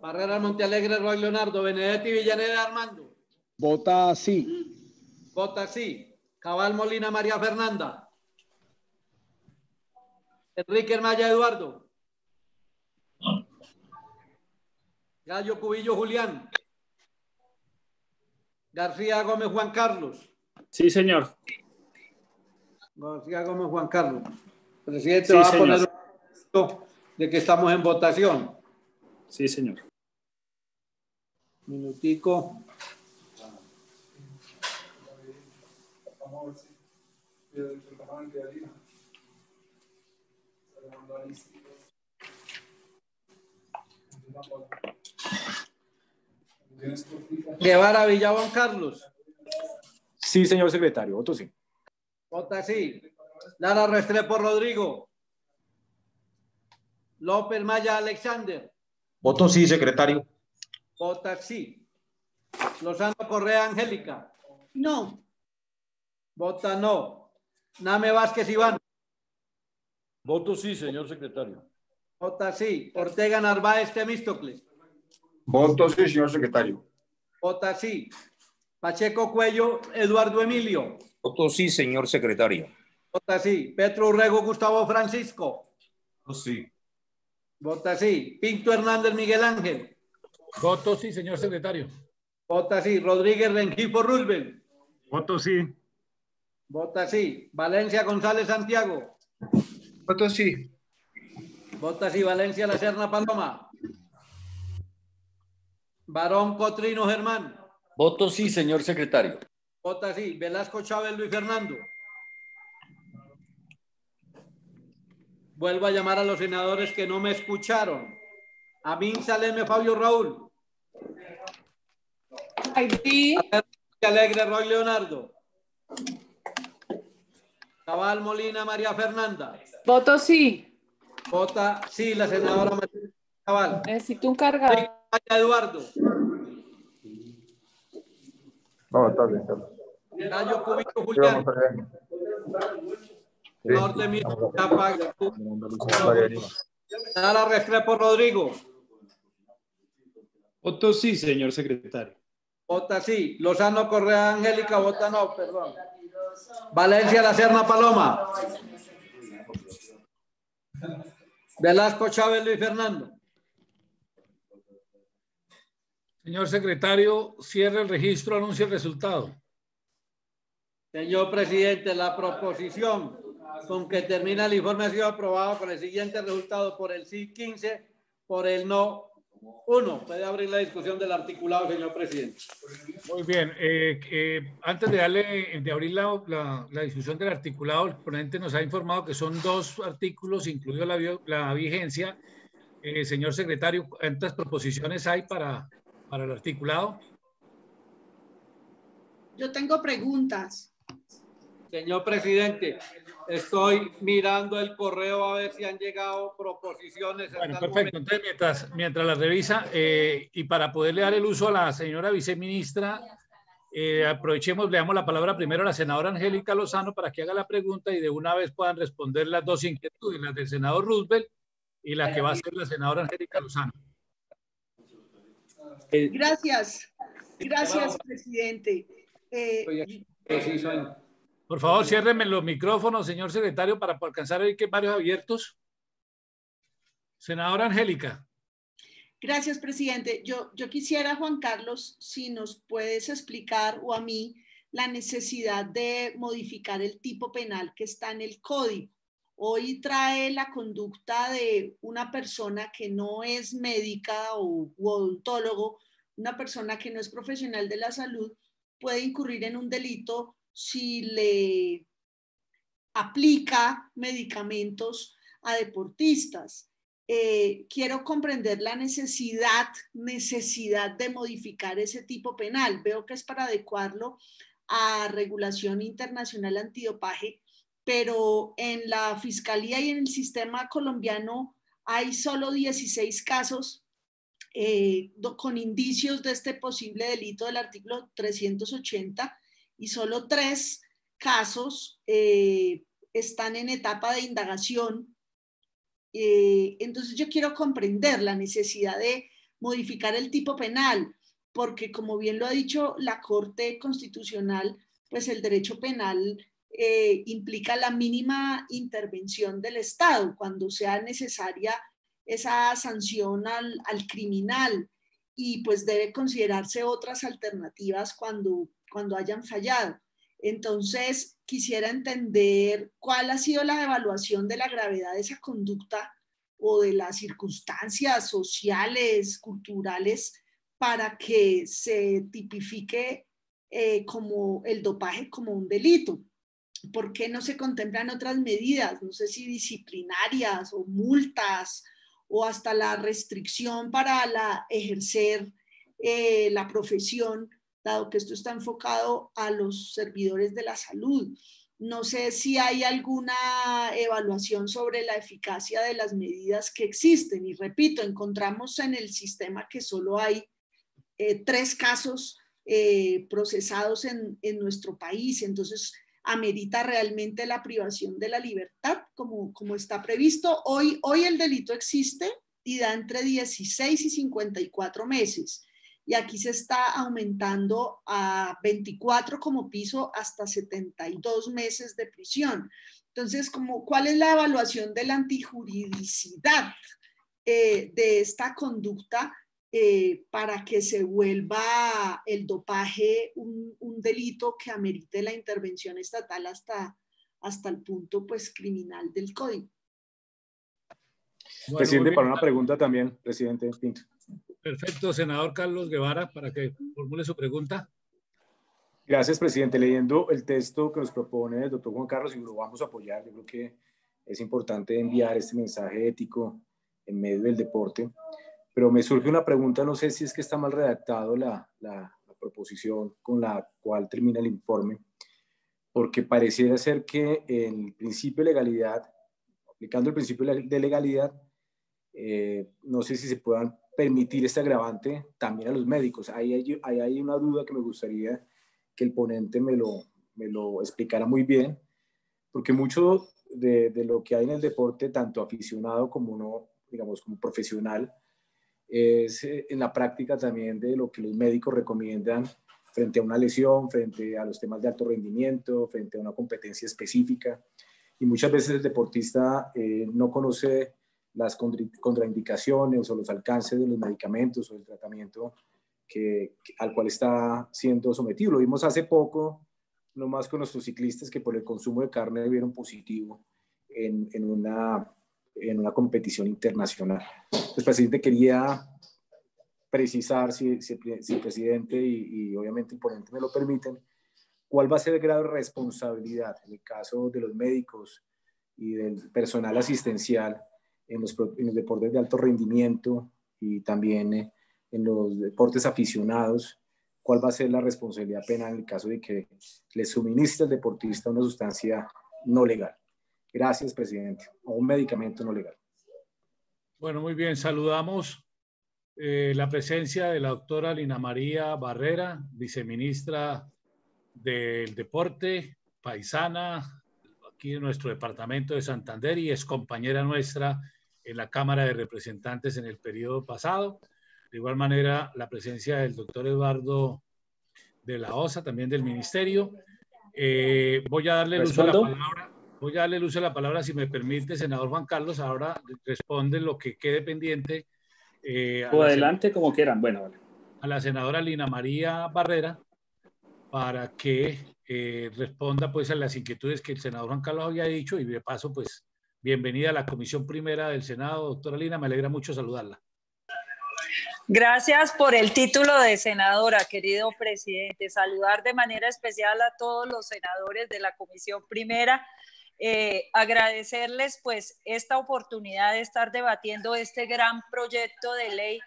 Barrera Montealegre, Roy Leonardo. Benedetti Villaneda Armando. Vota sí. Vota sí. Cabal Molina María Fernanda. Enrique Maya Eduardo. Gallo Cubillo Julián. García Gómez Juan Carlos. Sí, señor. García Gómez Juan Carlos. Presidente, va a poner un de que estamos en votación. Sí, señor. Minutico. Guevara Villabón Carlos. Sí, señor secretario, voto sí. Vota sí. Lara Restrepo Rodrigo. López Maya Alexander. Voto sí, secretario. Vota sí. Lozano Correa Angélica. No. Vota no. Name Vázquez Iván. Voto sí, señor secretario. Vota sí. Ortega Narváez Temístocles. Voto sí, señor secretario. Vota sí. Pacheco Cuello Eduardo Emilio. Voto sí, señor secretario. Vota sí. Petro Urrego Gustavo Francisco. Voto sí. Vota sí. Pinto Hernández Miguel Ángel. Voto sí, señor secretario. Vota sí. Rodríguez Rengifo Roosevelt. Voto sí. Vota sí. Valencia González Santiago. Voto sí. Vota sí. Valencia La Serna Paloma. Varón Cotrino Germán. Voto sí, señor secretario. Vota sí. Velasco Chávez Luis Fernando. Vuelvo a llamar a los senadores que no me escucharon. Amin Saleme Fabio Raúl. Alegre Roy Leonardo. Cabal Molina María Fernanda. Voto sí. Vota sí la senadora María Cabal. Necesito un cargador. Eduardo. No, está bien, Cubito Julián. Norte Mira, Restrepo Rodrigo. Voto sí, señor secretario. Vota sí. Lozano Correa Angélica, vota no, perdón. Valencia La Serna Paloma. Velasco Chávez Luis Fernando. Señor secretario, cierre el registro, anuncie el resultado. Señor presidente, la proposición con que termina el informe ha sido aprobado con el siguiente resultado por el sí 15, por el no 1. Puede abrir la discusión del articulado, señor presidente. Muy bien. eh, eh, antes de, darle, de abrir la, la- la discusión del articulado, el ponente nos ha informado que son dos artículos, incluido la vigencia. Eh, señor secretario, ¿cuántas proposiciones hay para, para el articulado? Yo tengo preguntas. Señor presidente, estoy mirando el correo a ver si han llegado proposiciones. Bueno, perfecto. Entonces, mientras, mientras la revisa eh, y para poderle dar el uso a la señora viceministra, eh, aprovechemos, le damos la palabra primero a la senadora Angélica Lozano para que haga la pregunta y de una vez puedan responder las dos inquietudes, las del senador Roosevelt y la que va a ser la senadora Angélica Lozano. Gracias. Gracias, presidente. Eh, Por favor, ciérreme los micrófonos, señor secretario, para alcanzar a ver que hay varios abiertos. Senadora Angélica. Gracias, presidente. Yo, yo quisiera, Juan Carlos, si nos puedes explicar o a mí la necesidad de modificar el tipo penal que está en el código. Hoy trae la conducta de una persona que no es médica o u odontólogo, una persona que no es profesional de la salud, puede incurrir en un delito si le aplica medicamentos a deportistas. Eh, quiero comprender la necesidad, necesidad de modificar ese tipo penal. Veo que es para adecuarlo a regulación internacional antidopaje, pero en la fiscalía y en el sistema colombiano hay solo 16 casos eh, con indicios de este posible delito del artículo 380 y solo tres casos eh, están en etapa de indagación. Eh, entonces yo quiero comprender la necesidad de modificar el tipo penal, porque como bien lo ha dicho la Corte Constitucional, pues el derecho penal eh, implica la mínima intervención del Estado cuando sea necesaria esa sanción al, al criminal y pues debe considerarse otras alternativas cuando, cuando hayan fallado. Entonces, quisiera entender cuál ha sido la evaluación de la gravedad de esa conducta o de las circunstancias sociales, culturales, para que se tipifique eh, como el dopaje como un delito. ¿Por qué no se contemplan otras medidas? No sé si disciplinarias o multas o hasta la restricción para la, ejercer eh, la profesión, dado que esto está enfocado a los servidores de la salud. No sé si hay alguna evaluación sobre la eficacia de las medidas que existen. Y repito, encontramos en el sistema que solo hay eh, tres casos eh, procesados en, en, nuestro país. Entonces, amerita realmente la privación de la libertad como, como está previsto. Hoy, hoy el delito existe y da entre 16 y 54 meses y aquí se está aumentando a 24 como piso hasta 72 meses de prisión. Entonces, como, ¿cuál es la evaluación de la antijuridicidad eh, de esta conducta eh, para que se vuelva el dopaje un, delito que amerite la intervención estatal hasta, hasta el punto pues criminal del código. Presidente, para una pregunta también, presidente Pinto. Perfecto, senador Carlos Guevara, para que formule su pregunta. Gracias, presidente. Leyendo el texto que nos propone el doctor Juan Carlos y lo vamos a apoyar, yo creo que es importante enviar este mensaje ético en medio del deporte. Pero me surge una pregunta, no sé si es que está mal redactado la, la, la proposición con la cual termina el informe, porque pareciera ser que el principio de legalidad, aplicando el principio de legalidad, eh, no sé si se puedan permitir este agravante también a los médicos. Ahí hay, ahí hay una duda que me gustaría que el ponente me lo, me lo explicara muy bien, porque mucho de, de, lo que hay en el deporte, tanto aficionado como uno, digamos, como profesional, es eh, en la práctica también de lo que los médicos recomiendan frente a una lesión, frente a los temas de alto rendimiento, frente a una competencia específica. Y muchas veces el deportista eh, no conoce las contraindicaciones o los alcances de los medicamentos o el tratamiento que, al cual está siendo sometido. Lo vimos hace poco, no más con nuestros ciclistas que por el consumo de carne vieron positivo en, en, una, en una competición internacional. Entonces, presidente, quería precisar, si, si, si el presidente y, y, obviamente el ponente me lo permiten, cuál va a ser el grado de responsabilidad en el caso de los médicos y del personal asistencial en los, en los deportes de alto rendimiento y también eh, en los deportes aficionados, cuál va a ser la responsabilidad penal en el caso de que le suministre al deportista una sustancia no legal. Gracias, presidente. O un medicamento no legal. Bueno, muy bien. Saludamos eh, la presencia de la doctora Lina María Barrera, viceministra del Deporte, paisana, aquí en nuestro departamento de Santander y es compañera nuestra en la Cámara de Representantes en el periodo pasado. De igual manera, la presencia del doctor Eduardo de la OSA, también del Ministerio. Eh, voy a darle luz a la palabra. Voy a darle luz a la palabra, si me permite, senador Juan Carlos. Ahora responde lo que quede pendiente. Eh, o adelante, como quieran. Bueno, A la senadora Lina María Barrera para que eh, responda pues a las inquietudes que el senador Juan Carlos había dicho y de paso pues bienvenida a la Comisión Primera del Senado, doctora Lina, me alegra mucho saludarla. Gracias por el título de senadora, querido presidente. Saludar de manera especial a todos los senadores de la Comisión Primera. Eh, agradecerles pues esta oportunidad de estar debatiendo este gran proyecto de ley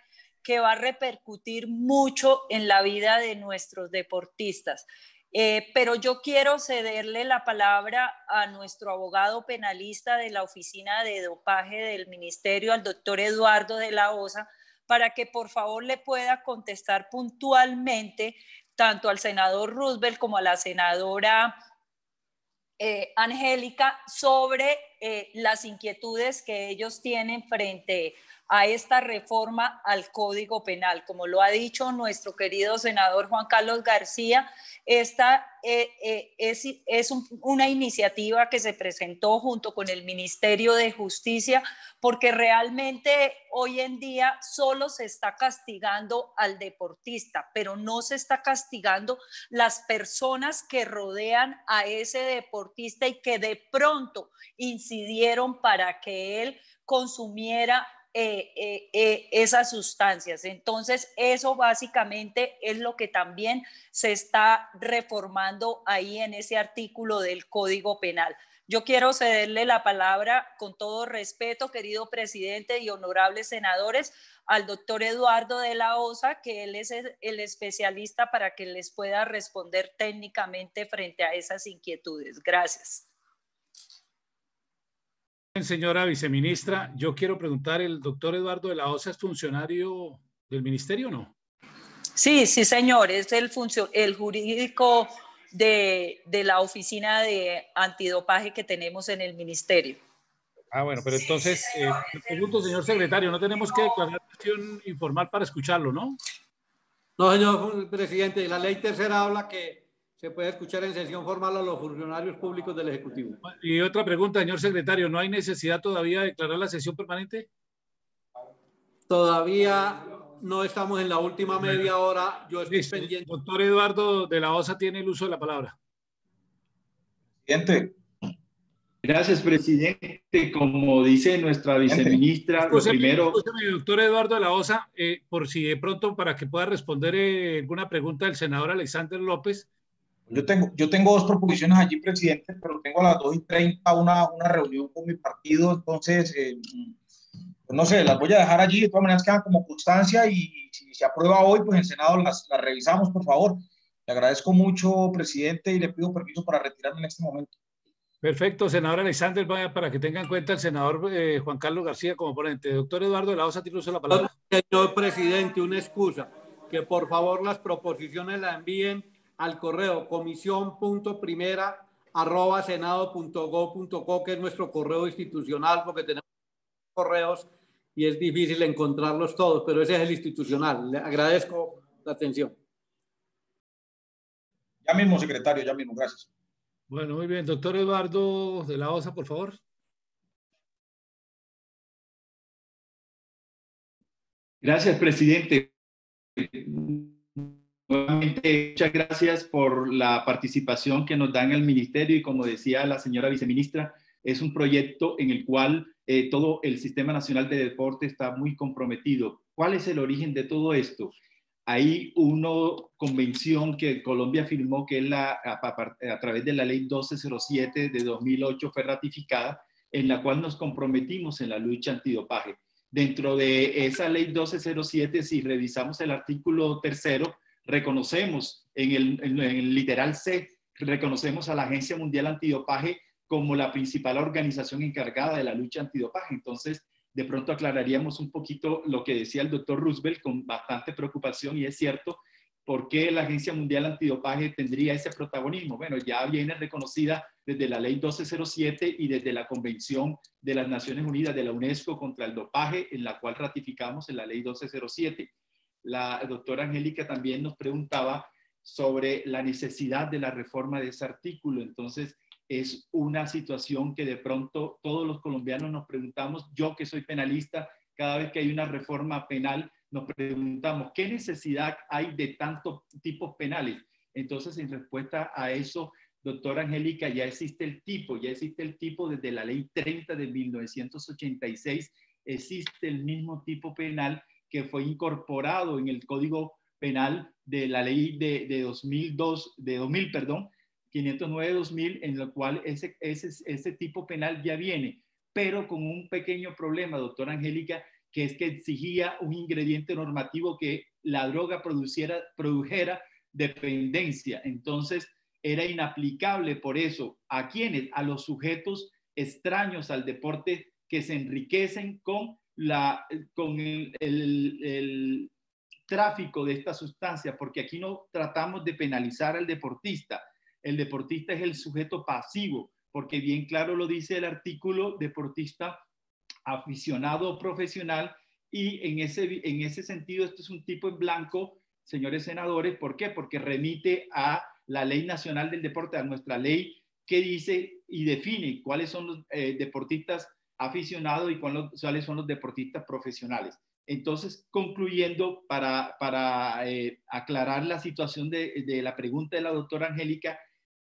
que va a repercutir mucho en la vida de nuestros deportistas. Eh, pero yo quiero cederle la palabra a nuestro abogado penalista de la Oficina de Dopaje del Ministerio, al doctor Eduardo de la Osa, para que por favor le pueda contestar puntualmente tanto al senador Roosevelt como a la senadora eh, Angélica sobre eh, las inquietudes que ellos tienen frente a esta reforma al Código Penal. Como lo ha dicho nuestro querido senador Juan Carlos García, esta eh, eh, es, es una iniciativa que se presentó junto con el Ministerio de Justicia porque realmente hoy en día solo se está castigando al deportista, pero no se está castigando las personas que rodean a ese deportista y que de pronto incidieron para que él consumiera eh, eh, eh, esas sustancias. Entonces, eso básicamente es lo que también se está reformando ahí en ese artículo del Código Penal. Yo quiero cederle la palabra con todo respeto, querido presidente y honorables senadores, al doctor Eduardo de la Osa, que él es el especialista para que les pueda responder técnicamente frente a esas inquietudes. Gracias. Señora viceministra, yo quiero preguntar, ¿el doctor Eduardo de la Osa es funcionario del ministerio o no? Sí, sí, señor, es el, el jurídico de, de, la oficina de antidopaje que tenemos en el ministerio. Ah, bueno, pero entonces, eh, pregunto, señor secretario, no tenemos que declarar acción informal para escucharlo, ¿no? No, señor presidente, la ley tercera habla que se puede escuchar en sesión formal a los funcionarios públicos del Ejecutivo. Y otra pregunta, señor secretario, ¿no hay necesidad todavía de declarar la sesión permanente? Todavía no estamos en la última media hora. Yo estoy pendiente. Doctor Eduardo de la Osa tiene el uso de la palabra. Presidente. Gracias, presidente. Como dice nuestra viceministra, lo primero. doctor Eduardo de la Osa, eh, por si de pronto para que pueda responder eh, alguna pregunta del senador Alexander López. Yo tengo, yo tengo dos proposiciones allí, presidente, pero tengo a las 2 y 30 una, una reunión con mi partido, entonces, eh, pues no sé, las voy a dejar allí, de todas maneras quedan como constancia y si se aprueba hoy, pues en Senado las, las revisamos, por favor. Le agradezco mucho, presidente, y le pido permiso para retirarme en este momento. Perfecto, senador Alexander, vaya para que tenga en cuenta el senador eh, Juan Carlos García como ponente. Doctor Eduardo de la Osa, tiene la palabra. Señor presidente, una excusa, que por favor las proposiciones la envíen al correo comisión.primera arroba senado.go.co, que es nuestro correo institucional, porque tenemos correos y es difícil encontrarlos todos, pero ese es el institucional. Le agradezco la atención. Ya mismo, secretario, ya mismo, gracias. Bueno, muy bien. Doctor Eduardo de la OSA, por favor. Gracias, presidente. Nuevamente, muchas gracias por la participación que nos dan el ministerio y como decía la señora viceministra, es un proyecto en el cual eh, todo el Sistema Nacional de Deporte está muy comprometido. ¿Cuál es el origen de todo esto? hay una convención que Colombia firmó, que es la, a, través de la ley 1207 de 2008 fue ratificada, en la cual nos comprometimos en la lucha antidopaje. Dentro de esa ley 1207, si revisamos el artículo tercero, reconocemos en el, literal C, reconocemos a la Agencia Mundial Antidopaje como la principal organización encargada de la lucha antidopaje. Entonces, de pronto aclararíamos un poquito lo que decía el doctor Roosevelt con bastante preocupación y es cierto, ¿por qué la Agencia Mundial Antidopaje tendría ese protagonismo? Bueno, ya viene reconocida desde la ley 1207 y desde la Convención de las Naciones Unidas de la UNESCO contra el dopaje, en la cual ratificamos en la ley 1207. La doctora Angélica también nos preguntaba sobre la necesidad de la reforma de ese artículo. Entonces, es una situación que de pronto todos los colombianos nos preguntamos, yo que soy penalista, cada vez que hay una reforma penal, nos preguntamos, ¿qué necesidad hay de tantos tipos penales? Entonces, en respuesta a eso, doctora Angélica, ya existe el tipo, ya existe el tipo desde la ley 30 de 1986, existe el mismo tipo penal que fue incorporado en el Código Penal de la ley de, de 2002, de 2000, perdón, 509-2000, en lo cual ese, ese, ese tipo penal ya viene, pero con un pequeño problema, doctora Angélica, que es que exigía un ingrediente normativo que la droga produciera, produjera dependencia. Entonces, era inaplicable por eso a quienes, a los sujetos extraños al deporte que se enriquecen con, la, con el, el, el tráfico de esta sustancia, porque aquí no tratamos de penalizar al deportista, el deportista es el sujeto pasivo, porque bien claro lo dice el artículo deportista aficionado o profesional y en ese, en ese sentido esto es un tipo en blanco, señores senadores, ¿por qué? Porque remite a la ley nacional del deporte, a nuestra ley que dice y define cuáles son los eh, deportistas aficionados y cuáles son los deportistas profesionales. Entonces, concluyendo, para, para eh, aclarar la situación de, de, la pregunta de la doctora Angélica,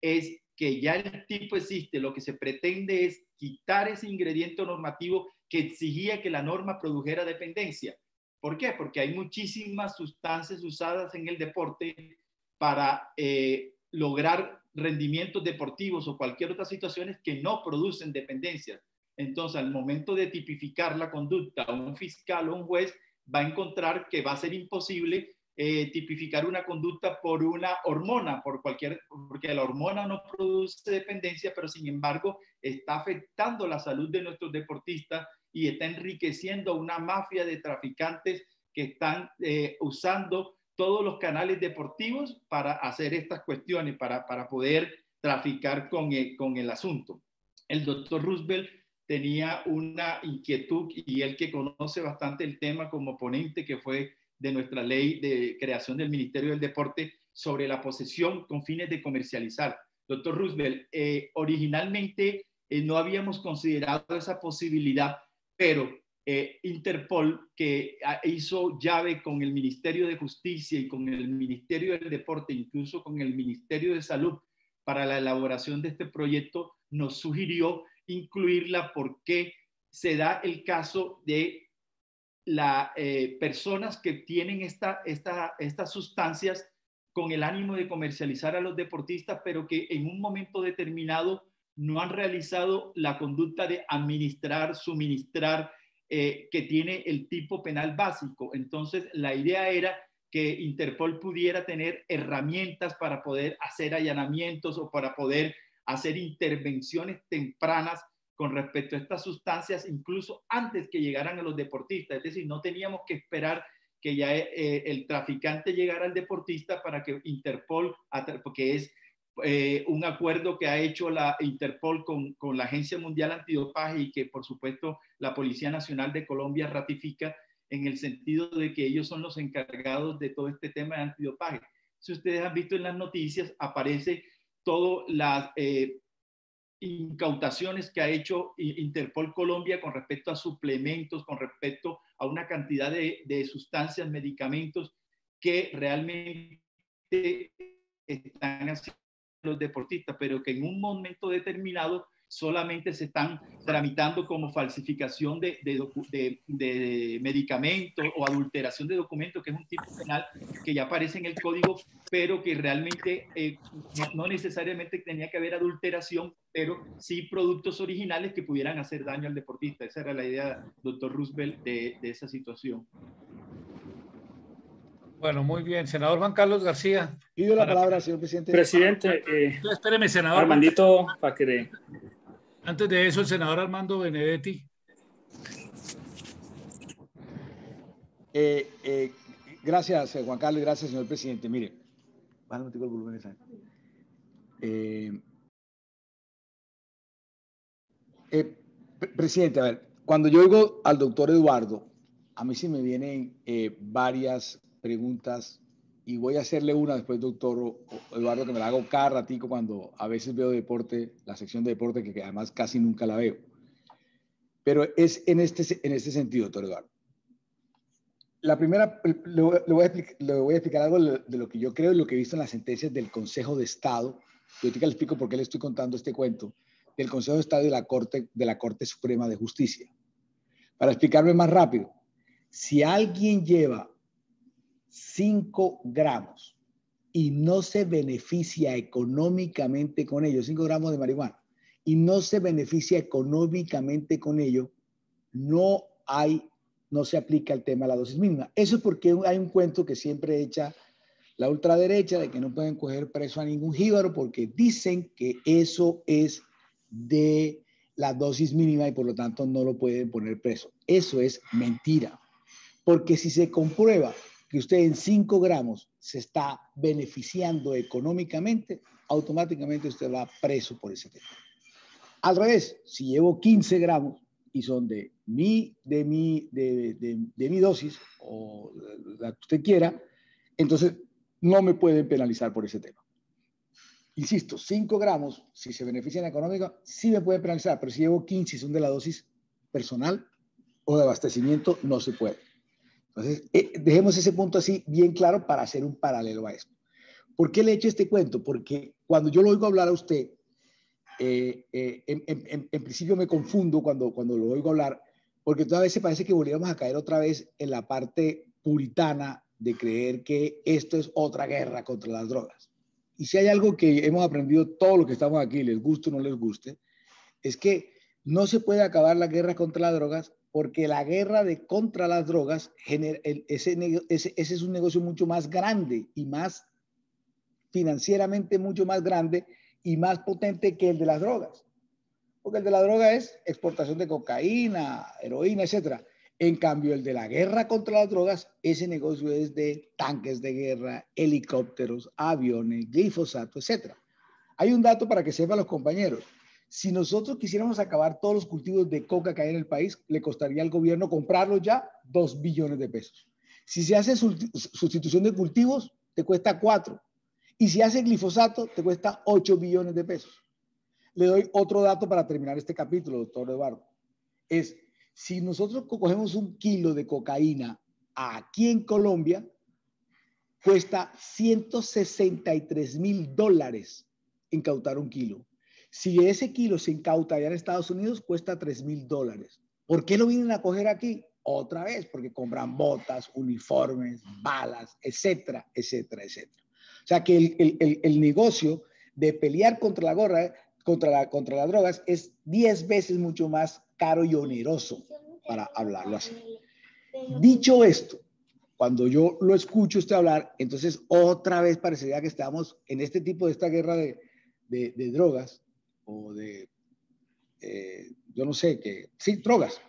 es que ya el tipo existe, lo que se pretende es quitar ese ingrediente normativo que exigía que la norma produjera dependencia. ¿Por qué? Porque hay muchísimas sustancias usadas en el deporte para eh, lograr rendimientos deportivos o cualquier otra situaciones que no producen dependencia. Entonces, al momento de tipificar la conducta, un fiscal o un juez va a encontrar que va a ser imposible eh, tipificar una conducta por una hormona, por cualquier, porque la hormona no produce dependencia, pero sin embargo está afectando la salud de nuestros deportistas y está enriqueciendo una mafia de traficantes que están eh, usando todos los canales deportivos para hacer estas cuestiones, para, para poder traficar con el, con el asunto. El doctor Roosevelt tenía una inquietud y él que conoce bastante el tema como ponente que fue de nuestra ley de creación del Ministerio del Deporte sobre la posesión con fines de comercializar. Doctor Roosevelt, eh, originalmente eh, no habíamos considerado esa posibilidad, pero eh, Interpol, que ah, hizo llave con el Ministerio de Justicia y con el Ministerio del Deporte, incluso con el Ministerio de Salud, para la elaboración de este proyecto, nos sugirió incluirla porque se da el caso de las eh, personas que tienen esta, esta, estas sustancias con el ánimo de comercializar a los deportistas, pero que en un momento determinado no han realizado la conducta de administrar, suministrar, eh, que tiene el tipo penal básico. Entonces, la idea era que Interpol pudiera tener herramientas para poder hacer allanamientos o para poder hacer intervenciones tempranas con respecto a estas sustancias, incluso antes que llegaran a los deportistas. Es decir, no teníamos que esperar que ya eh, el traficante llegara al deportista para que Interpol, porque es eh, un acuerdo que ha hecho la Interpol con, con, la Agencia Mundial Antidopaje y que por supuesto la Policía Nacional de Colombia ratifica en el sentido de que ellos son los encargados de todo este tema de antidopaje. Si ustedes han visto en las noticias, aparece todas las eh, incautaciones que ha hecho Interpol Colombia con respecto a suplementos, con respecto a una cantidad de, de sustancias, medicamentos que realmente están haciendo los deportistas, pero que en un momento determinado solamente se están tramitando como falsificación de, de, de, medicamentos o adulteración de documentos, que es un tipo penal que ya aparece en el código, pero que realmente eh, no, necesariamente tenía que haber adulteración, pero sí productos originales que pudieran hacer daño al deportista. Esa era la idea, doctor Roosevelt, de, esa situación. Bueno, muy bien. Senador Juan Carlos García. Pido la palabra, señor presidente. Presidente. Eh, Espéreme, senador. Armandito, para que antes de eso, el senador Armando Benedetti. Eh, eh, gracias, eh, Juan Carlos, gracias, señor presidente. Mire, el volumen presidente, a ver, cuando yo oigo al doctor Eduardo, a mí sí me vienen varias preguntas y voy a hacerle una después, doctor Eduardo, que me la hago cada ratico cuando a veces veo deporte, la sección de deporte, que además casi nunca la veo. Pero es en este, en este sentido, doctor Eduardo. La primera, le, voy, a explicar, a explicar algo de lo que yo creo y lo que he visto en las sentencias del Consejo de Estado. Yo le explico por qué le estoy contando este cuento, del Consejo de Estado y de la Corte, de la Corte Suprema de Justicia. Para explicarme más rápido, si alguien lleva 5 gramos y no se beneficia económicamente con ello, 5 gramos de marihuana, y no se beneficia económicamente con ello, no hay, no se aplica el tema de la dosis mínima. Eso es porque hay un cuento que siempre echa la ultraderecha de que no pueden coger preso a ningún jíbaro porque dicen que eso es de la dosis mínima y por lo tanto no lo pueden poner preso. Eso es mentira. Porque si se comprueba que usted en 5 gramos se está beneficiando económicamente, automáticamente usted va preso por ese tema. Al revés, si llevo 15 gramos y son de mi, de mi, de, de, mi dosis o la que usted quiera, entonces no me pueden penalizar por ese tema. Insisto, 5 gramos, si se benefician económica, sí me pueden penalizar, pero si llevo 15 y son de la dosis personal o de abastecimiento, no se puede. Entonces, eh, dejemos ese punto así bien claro para hacer un paralelo a esto. ¿Por qué le he hecho este cuento? Porque cuando yo lo oigo hablar a usted, eh, eh, en, principio me confundo cuando, cuando lo oigo hablar, porque toda vez se parece que volvíamos a caer otra vez en la parte puritana de creer que esto es otra guerra contra las drogas. Y si hay algo que hemos aprendido todos los que estamos aquí, les guste o no les guste, es que no se puede acabar la guerra contra las drogas porque la guerra de contra las drogas, ese, ese, es un negocio mucho más grande y más financieramente mucho más grande y más potente que el de las drogas. Porque el de la droga es exportación de cocaína, heroína, etc. En cambio, el de la guerra contra las drogas, ese negocio es de tanques de guerra, helicópteros, aviones, glifosato, etc. Hay un dato para que sepan los compañeros. Si nosotros quisiéramos acabar todos los cultivos de coca que hay en el país, le costaría al gobierno comprarlos ya 2 billones de pesos. Si se hace sustitución de cultivos, te cuesta 4. Y si hace glifosato, te cuesta 8 billones de pesos. Le doy otro dato para terminar este capítulo, doctor Eduardo. Es, Si nosotros cogemos un kilo de cocaína aquí en Colombia, cuesta 163 mil dólares incautar un kilo. Si ese kilo se incauta allá en Estados Unidos, cuesta 3 mil dólares. ¿Por qué lo vienen a coger aquí? Otra vez, porque compran botas, uniformes, balas, etcétera, etcétera, etcétera. O sea que el, el, el negocio de pelear contra la gorra, contra, la, contra las drogas, es 10 veces mucho más caro y oneroso, para hablarlo así. Dicho esto, cuando yo lo escucho usted hablar, entonces otra vez parecería que estamos en este tipo de esta guerra de, de, de drogas o de, eh, yo no sé, que sí, drogas,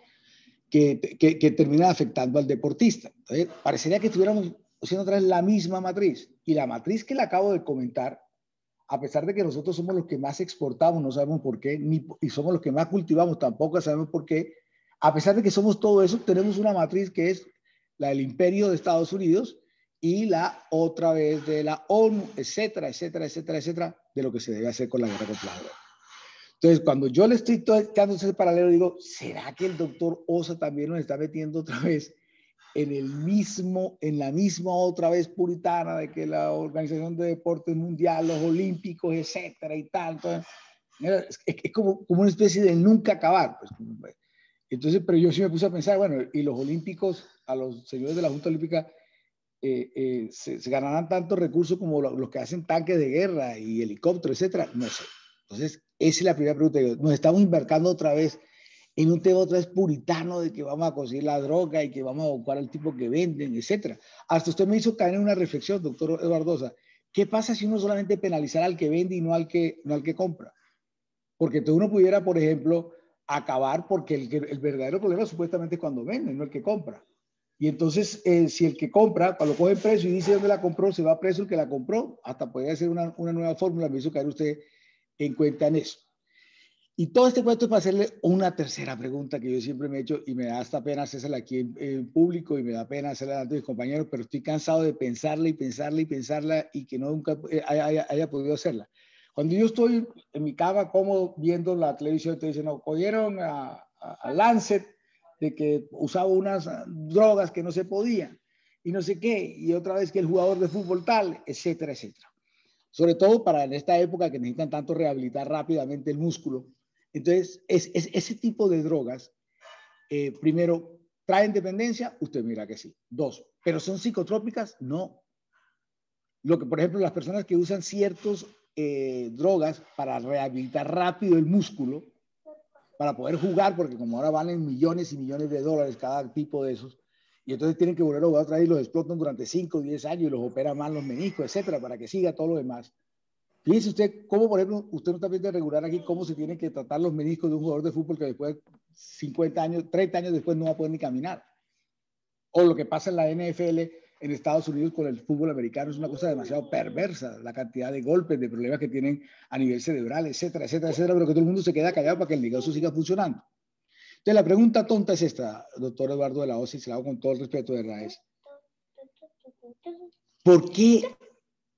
que, que, que termina afectando al deportista. Entonces, parecería que estuviéramos haciendo otra vez la misma matriz. Y la matriz que le acabo de comentar, a pesar de que nosotros somos los que más exportamos, no sabemos por qué, ni, y somos los que más cultivamos, tampoco sabemos por qué, a pesar de que somos todo eso, tenemos una matriz que es la del imperio de Estados Unidos y la otra vez de la ONU, etcétera, etcétera, etcétera, etcétera, de lo que se debe hacer con la guerra contra la droga. Entonces, cuando yo le estoy dando ese paralelo, digo, ¿será que el doctor Osa también nos está metiendo otra vez en el mismo, en la misma otra vez puritana de que la Organización de Deportes Mundial, los Olímpicos, etcétera y tal? Entonces, es, es como, como, una especie de nunca acabar. Pues. Entonces, pero yo sí me puse a pensar, bueno, y los Olímpicos, a los señores de la Junta Olímpica, eh, eh, se, se, ganarán tantos recursos como los que hacen tanques de guerra y helicópteros, etcétera. No sé. Entonces, esa es la primera pregunta. Nos estamos embarcando otra vez en un tema otra vez puritano de que vamos a conseguir la droga y que vamos a buscar al tipo que venden, etcétera. Hasta usted me hizo caer en una reflexión, doctor Eduardosa. ¿Qué pasa si uno solamente penalizara al que vende y no al que, no al que compra? Porque uno pudiera, por ejemplo, acabar porque el, el verdadero problema supuestamente es cuando vende, no el que compra. Y entonces, eh, si el que compra, cuando coge el precio y dice dónde la compró, se va preso el que la compró, hasta podría ser una, una nueva fórmula, me hizo caer usted en cuenta en eso. Y todo este cuento es para hacerle una tercera pregunta que yo siempre me he hecho y me da hasta pena hacerla aquí en, público y me da pena hacerla ante mis compañeros, pero estoy cansado de pensarla y pensarla y pensarla y que no nunca haya, haya, haya podido hacerla. Cuando yo estoy en mi cama como viendo la televisión, te dicen, no, cogieron a, a, a Lancet de que usaba unas drogas que no se podían y no sé qué, y otra vez que el jugador de fútbol tal, etcétera, etcétera. Sobre todo para en esta época que necesitan tanto rehabilitar rápidamente el músculo. Entonces, es, es ese tipo de drogas, eh, primero, ¿traen dependencia? Usted mira que sí. Dos, ¿pero son psicotrópicas? No. Lo que, por ejemplo, las personas que usan ciertas eh, drogas para rehabilitar rápido el músculo, para poder jugar, porque como ahora valen millones y millones de dólares cada tipo de esos, y entonces tienen que volver a otra vez y los explotan durante 5 o 10 años y los operan mal los meniscos, etcétera, para que siga todo lo demás. Fíjese usted cómo, por ejemplo, usted no está viendo regular aquí cómo se tienen que tratar los meniscos de un jugador de fútbol que después, 50 años, 30 años después no va a poder ni caminar. O lo que pasa en la NFL en Estados Unidos con el fútbol americano es una cosa demasiado perversa, la cantidad de golpes, de problemas que tienen a nivel cerebral, etcétera, etcétera, etcétera, pero que todo el mundo se queda callado para que el negocio siga funcionando. Entonces, la pregunta tonta es esta, doctor Eduardo de la OSI, se la hago con todo el respeto de RAES. ¿Por qué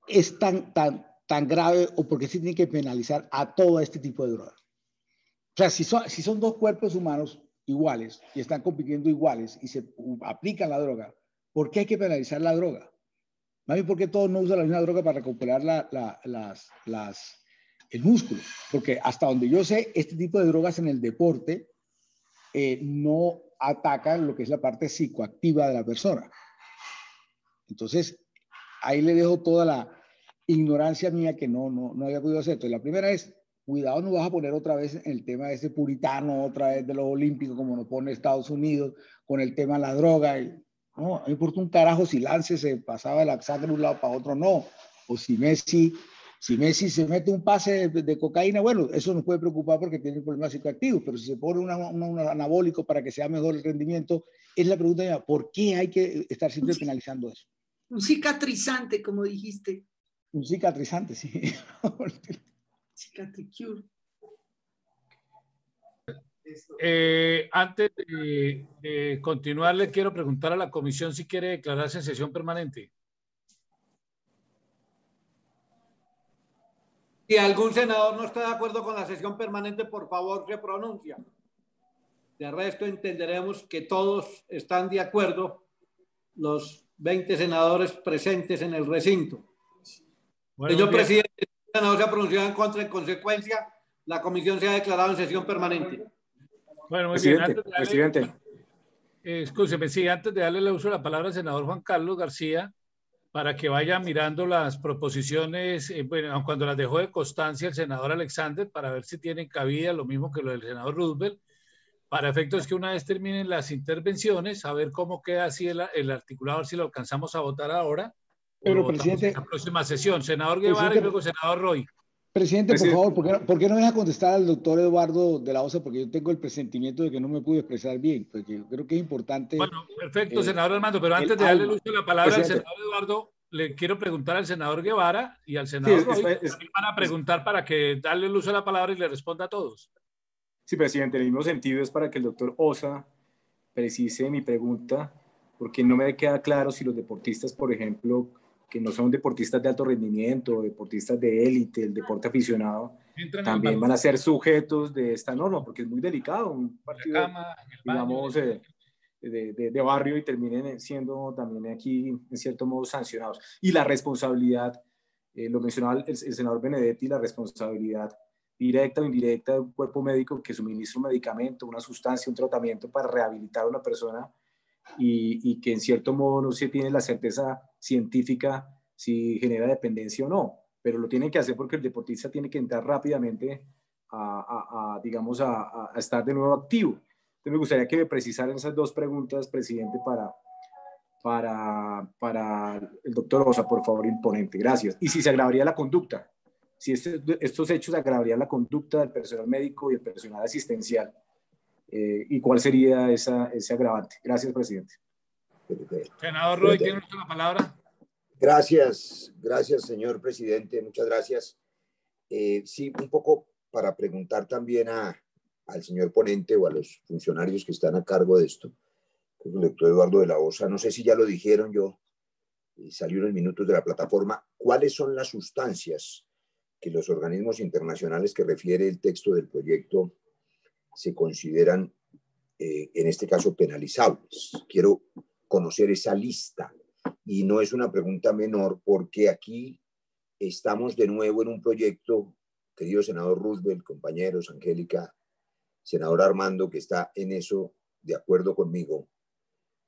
es tan, tan, tan grave o por qué se tiene que penalizar a todo este tipo de drogas? O sea, si son, si son dos cuerpos humanos iguales y están compitiendo iguales y se aplican la droga, ¿por qué hay que penalizar la droga? Más bien, ¿por qué todos no usan la misma droga para recuperar la, la, las, las, el músculo? Porque hasta donde yo sé, este tipo de drogas en el deporte eh, no atacan lo que es la parte psicoactiva de la persona. Entonces, ahí le dejo toda la ignorancia mía que no, no, no había podido hacer. Entonces, la primera es, cuidado, no vas a poner otra vez el tema de ese puritano, otra vez de los olímpicos, como nos pone Estados Unidos, con el tema de la droga. Y, no, me importa un carajo si Lance se pasaba la sangre de un lado para otro, no. O si Messi si Messi se mete un pase de, de, cocaína, bueno, eso nos puede preocupar porque tiene problemas psicoactivos, pero si se pone una, una, un anabólico para que sea mejor el rendimiento, es la pregunta, ¿por qué hay que estar siempre un, penalizando eso? Un cicatrizante, como dijiste. Un cicatrizante, sí. [laughs] Cicatricure. Eh, antes de, de continuar, le quiero preguntar a la comisión si quiere declararse en sesión permanente. Si algún senador no está de acuerdo con la sesión permanente, por favor, se pronuncia. De resto, entenderemos que todos están de acuerdo, los 20 senadores presentes en el recinto. Señor presidente, el senador se ha pronunciado en contra. En consecuencia, la comisión se ha declarado en sesión permanente. Bueno, muy presidente, bien. Antes de darle- presidente. Eh, escúcheme, sí, antes de darle el uso de la palabra al senador Juan Carlos García, para que vaya mirando las proposiciones, eh, bueno, cuando las dejó de constancia el senador Alexander, para ver si tienen cabida, lo mismo que lo del senador Roosevelt, para efectos que una vez terminen las intervenciones, a ver cómo queda así el, el articulado, a ver si lo alcanzamos a votar ahora. Pero, presidente- en la próxima sesión. Senador Guevara y luego senador Roy. Presidente, por favor, ¿por qué, no, por qué no deja contestar al doctor Eduardo de la OSA? Porque yo tengo el presentimiento de que no me pude expresar bien, porque creo que es importante. Bueno, perfecto, eh, senador Armando, pero antes de darle el alma. uso de la palabra al senador Eduardo, le quiero preguntar al senador Guevara y al senador es- Roy, es- también van a preguntar para que darle el uso de la palabra y le responda a todos. Sí, presidente, en el mismo sentido es para que el doctor Osa precise mi pregunta, porque no me queda claro si los deportistas, por ejemplo, que no son deportistas de alto rendimiento, deportistas de élite, el deporte aficionado, Entran en también van a ser sujetos de esta norma, porque es muy delicado, un partido, cama, digamos, eh, de, de- de barrio y terminen siendo también aquí, en cierto modo, sancionados. Y la responsabilidad, eh, lo mencionaba el, el senador Benedetti, la responsabilidad directa o indirecta de un cuerpo médico que suministra un medicamento, una sustancia, un tratamiento para rehabilitar a una persona y, y que en cierto modo no se tiene la certeza científica si genera dependencia o no, pero lo tienen que hacer porque el deportista tiene que entrar rápidamente a, digamos, a estar de nuevo activo. Entonces me gustaría que me precisaran esas dos preguntas, presidente, para, para, para el doctor Osa, por favor, imponente. Gracias. Y si se agravaría la conducta, si este- estos hechos agravarían la conducta del personal médico y el personal asistencial, eh, ¿y cuál sería esa, ese agravante? Gracias, presidente. Senador Roy, tiene usted la palabra. Gracias, gracias, señor presidente. Muchas gracias. Eh, sí, un poco para preguntar también a, al señor ponente o a los funcionarios que están a cargo de esto, el doctor Eduardo de la Osa. No sé si ya lo dijeron, yo eh, salí unos minutos de la plataforma. ¿Cuáles son las sustancias que los organismos internacionales que refiere el texto del proyecto se consideran, eh, en este caso, penalizables? Quiero conocer esa lista. Y no es una pregunta menor porque aquí estamos de nuevo en un proyecto, querido senador Roosevelt, compañeros, Angélica, senador Armando, que está en eso de acuerdo conmigo.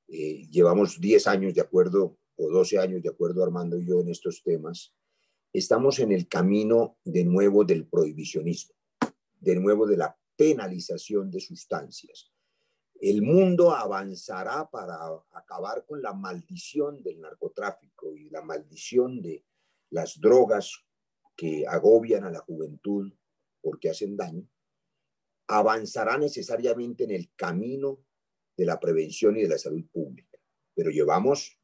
Eh, llevamos 10 años de acuerdo o 12 años de acuerdo Armando y yo en estos temas. Estamos en el camino de nuevo del prohibicionismo, de nuevo de la penalización de sustancias. El mundo avanzará para acabar con la maldición del narcotráfico y la maldición de las drogas que agobian a la juventud porque hacen daño. Avanzará necesariamente en el camino de la prevención y de la salud pública. Pero llevamos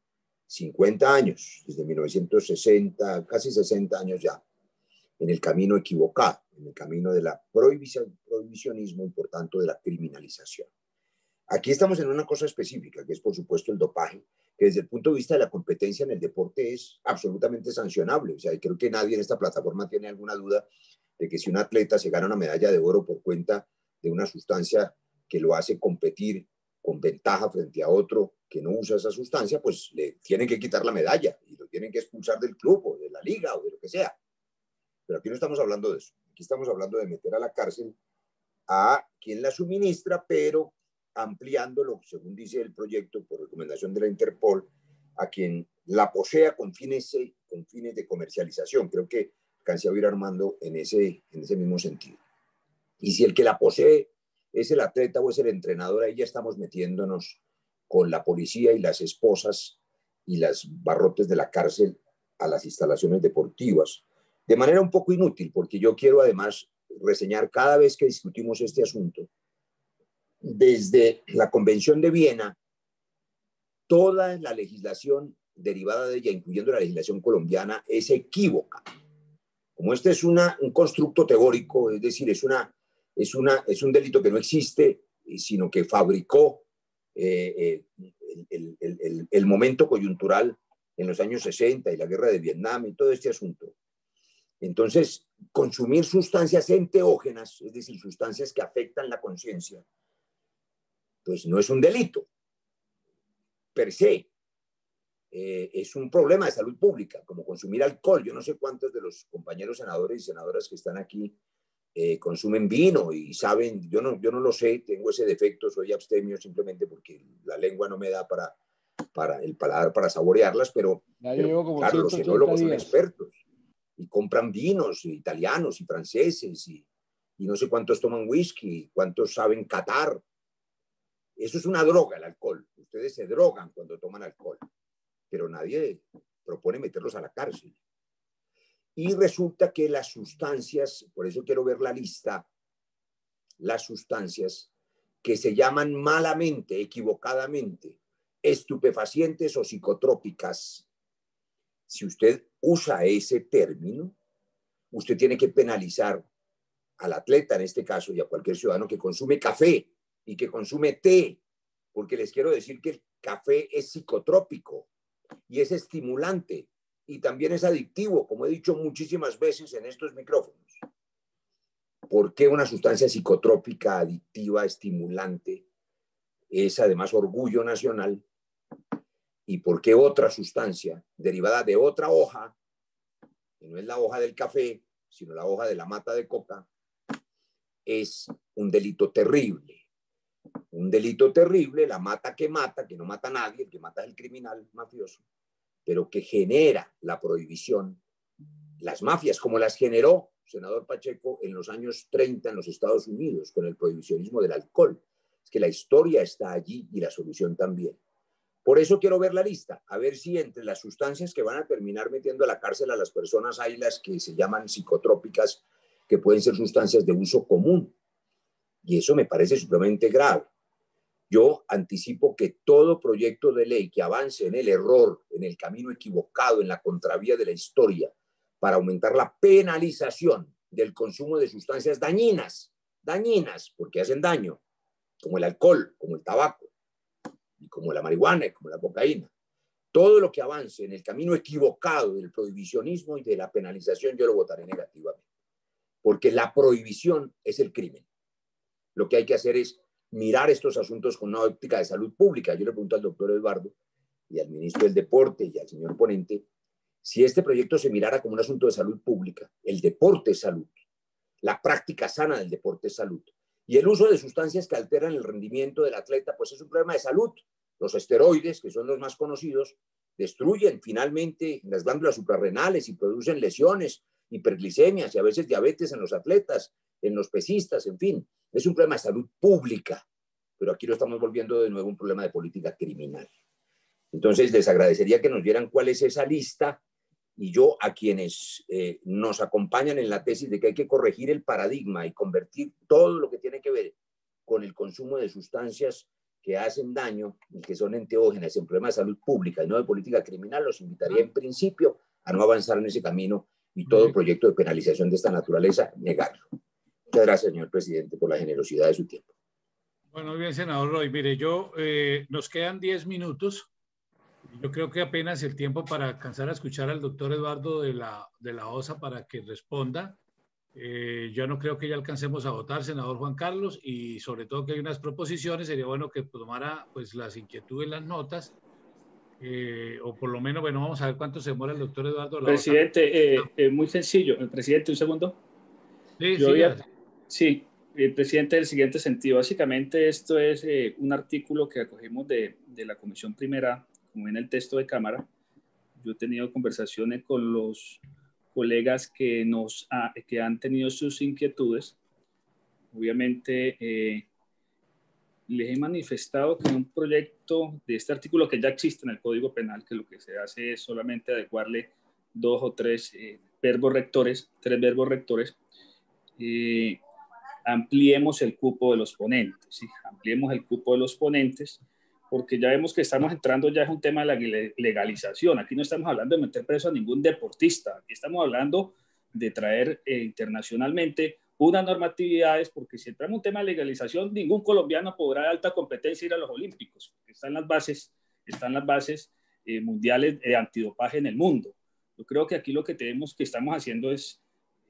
50 años, desde 1960, casi 60 años ya, en el camino equivocado, en el camino de la prohibición, prohibicionismo y por tanto de la criminalización. Aquí estamos en una cosa específica, que es por supuesto el dopaje, que desde el punto de vista de la competencia en el deporte es absolutamente sancionable. O sea, creo que nadie en esta plataforma tiene alguna duda de que si un atleta se gana una medalla de oro por cuenta de una sustancia que lo hace competir con ventaja frente a otro que no usa esa sustancia, pues le tienen que quitar la medalla y lo tienen que expulsar del club o de la liga o de lo que sea. Pero aquí no estamos hablando de eso. Aquí estamos hablando de meter a la cárcel a quien la suministra, pero ampliándolo, según dice el proyecto, por recomendación de la Interpol, a quien la posea con fines, con fines de comercialización. Creo que alcancé a oír Armando en ese, en ese mismo sentido. Y si el que la posee es el atleta o es el entrenador, ahí ya estamos metiéndonos con la policía y las esposas y las barrotes de la cárcel a las instalaciones deportivas, de manera un poco inútil, porque yo quiero además reseñar cada vez que discutimos este asunto, desde la Convención de Viena, toda la legislación derivada de ella, incluyendo la legislación colombiana, es equívoca. Como este es un constructo teórico, es decir, es, una, es, una, es un delito que no existe, sino que fabricó eh, eh, el, el, momento coyuntural en los años 60 y la guerra de Vietnam y todo este asunto. Entonces, consumir sustancias enteógenas, es decir, sustancias que afectan la conciencia, pues no es un delito per se. Eh, es un problema de salud pública, como consumir alcohol. Yo no sé cuántos de los compañeros senadores y senadoras que están aquí eh, consumen vino y saben, yo no, yo no lo sé, tengo ese defecto, soy abstemio simplemente porque la lengua no me da para, para el paladar para saborearlas, pero, pero claro, los enólogos son expertos y compran vinos italianos y franceses y, y no sé cuántos toman whisky, cuántos saben catar. Eso es una droga, el alcohol. Ustedes se drogan cuando toman alcohol, pero nadie propone meterlos a la cárcel. Y resulta que las sustancias, por eso quiero ver la lista, las sustancias que se llaman malamente, equivocadamente, estupefacientes o psicotrópicas. Si usted usa ese término, usted tiene que penalizar al atleta en este caso y a cualquier ciudadano que consume café y que consume té, porque les quiero decir que el café es psicotrópico y es estimulante y también es adictivo, como he dicho muchísimas veces en estos micrófonos. ¿Por qué una sustancia psicotrópica, adictiva, estimulante es además orgullo nacional? ¿Y por qué otra sustancia derivada de otra hoja, que no es la hoja del café, sino la hoja de la mata de coca, es un delito terrible? Un delito terrible, la mata que mata, que no mata a nadie, el que mata es el criminal mafioso, pero que genera la prohibición, las mafias, como las generó senador Pacheco en los años 30 en los Estados Unidos con el prohibicionismo del alcohol. Es que la historia está allí y la solución también. Por eso quiero ver la lista, a ver si entre las sustancias que van a terminar metiendo a la cárcel a las personas hay las que se llaman psicotrópicas, que pueden ser sustancias de uso común. Y eso me parece supremamente grave. Yo anticipo que todo proyecto de ley que avance en el error, en el camino equivocado, en la contravía de la historia, para aumentar la penalización del consumo de sustancias dañinas, dañinas porque hacen daño, como el alcohol, como el tabaco, y como la marihuana y como la cocaína. Todo lo que avance en el camino equivocado del prohibicionismo y de la penalización, yo lo votaré negativamente, porque la prohibición es el crimen. Lo que hay que hacer es mirar estos asuntos con una óptica de salud pública. Yo le pregunto al doctor Eduardo y al ministro del Deporte y al señor ponente si este proyecto se mirara como un asunto de salud pública. El deporte es salud. La práctica sana del deporte es salud. Y el uso de sustancias que alteran el rendimiento del atleta, pues es un problema de salud. Los esteroides, que son los más conocidos, destruyen finalmente las glándulas suprarrenales y producen lesiones, hiperglicemias y a veces diabetes en los atletas, en los pesistas, en fin. Es un problema de salud pública, pero aquí lo estamos volviendo de nuevo un problema de política criminal. Entonces, les agradecería que nos dieran cuál es esa lista y yo a quienes eh, nos acompañan en la tesis de que hay que corregir el paradigma y convertir todo lo que tiene que ver con el consumo de sustancias que hacen daño y que son enteógenas en problemas de salud pública y no de política criminal, los invitaría en principio a no avanzar en ese camino y todo proyecto de penalización de esta naturaleza, negarlo. Muchas gracias, señor presidente, por la generosidad de su tiempo. Bueno, muy bien, senador Roy. Mire, yo, eh, nos quedan 10 minutos. Yo creo que apenas el tiempo para alcanzar a escuchar al doctor Eduardo de la, de la OSA para que responda. Eh, yo no creo que ya alcancemos a votar, senador Juan Carlos, y sobre todo que hay unas proposiciones, sería bueno que tomara pues las inquietudes, las notas, eh, o por lo menos, bueno, vamos a ver cuánto se demora el doctor Eduardo. presidente, eh, muy sencillo. El presidente, un segundo. Sí, Yo sí, sí, el presidente, del siguiente sentido. Básicamente, esto es un artículo que acogimos de, de la Comisión Primera como en el texto de Cámara, yo he tenido conversaciones con los colegas que, nos que han tenido sus inquietudes. Obviamente, eh, les he manifestado que un proyecto de este artículo que ya existe en el Código Penal, que lo que se hace es solamente adecuarle dos o tres eh, verbos rectores, tres verbos rectores, eh, ampliemos el cupo de los ponentes, ampliemos el cupo de los ponentes porque ya vemos que estamos entrando ya es un tema de la legalización. Aquí no estamos hablando de meter preso a ningún deportista, aquí estamos hablando de traer eh, internacionalmente unas normatividades, porque si entramos en un tema de legalización, ningún colombiano podrá de alta competencia ir a los Olímpicos, están las bases, están las bases eh, mundiales de antidopaje en el mundo. Yo creo que aquí lo que tenemos que estamos haciendo es,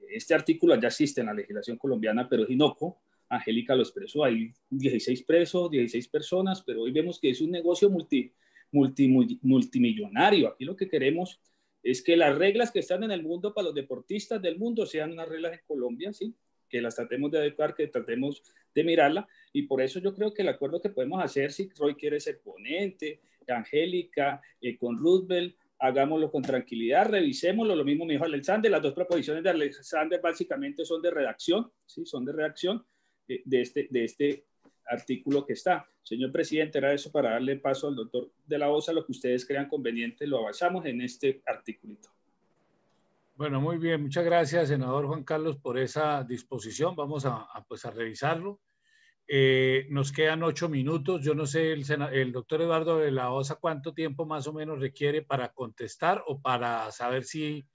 este artículo ya existe en la legislación colombiana, pero es inocuo, Angélica lo expresó, hay 16 presos, 16 personas, pero hoy vemos que es un negocio multi, multi, multimillonario. Aquí lo que queremos es que las reglas que están en el mundo para los deportistas del mundo sean unas reglas en Colombia, ¿sí? Que las tratemos de adecuar, que tratemos de mirarla. Y por eso yo creo que el acuerdo que podemos hacer, si Roy quiere ser ponente, Angélica, eh, con Roosevelt, hagámoslo con tranquilidad, revisémoslo, lo mismo me dijo Alexander, las dos proposiciones de Alexander básicamente son de redacción, ¿sí? son de redacción de, de este, de este artículo que está. Señor presidente, era eso para darle paso al doctor de la OSA, lo que ustedes crean conveniente, lo avanzamos en este articulito. Bueno, muy bien. Muchas gracias, senador Juan Carlos, por esa disposición. Vamos a, pues, a revisarlo. Eh, nos quedan ocho minutos. Yo no sé, el, el, doctor Eduardo de la OSA, cuánto tiempo más o menos requiere para contestar o para saber si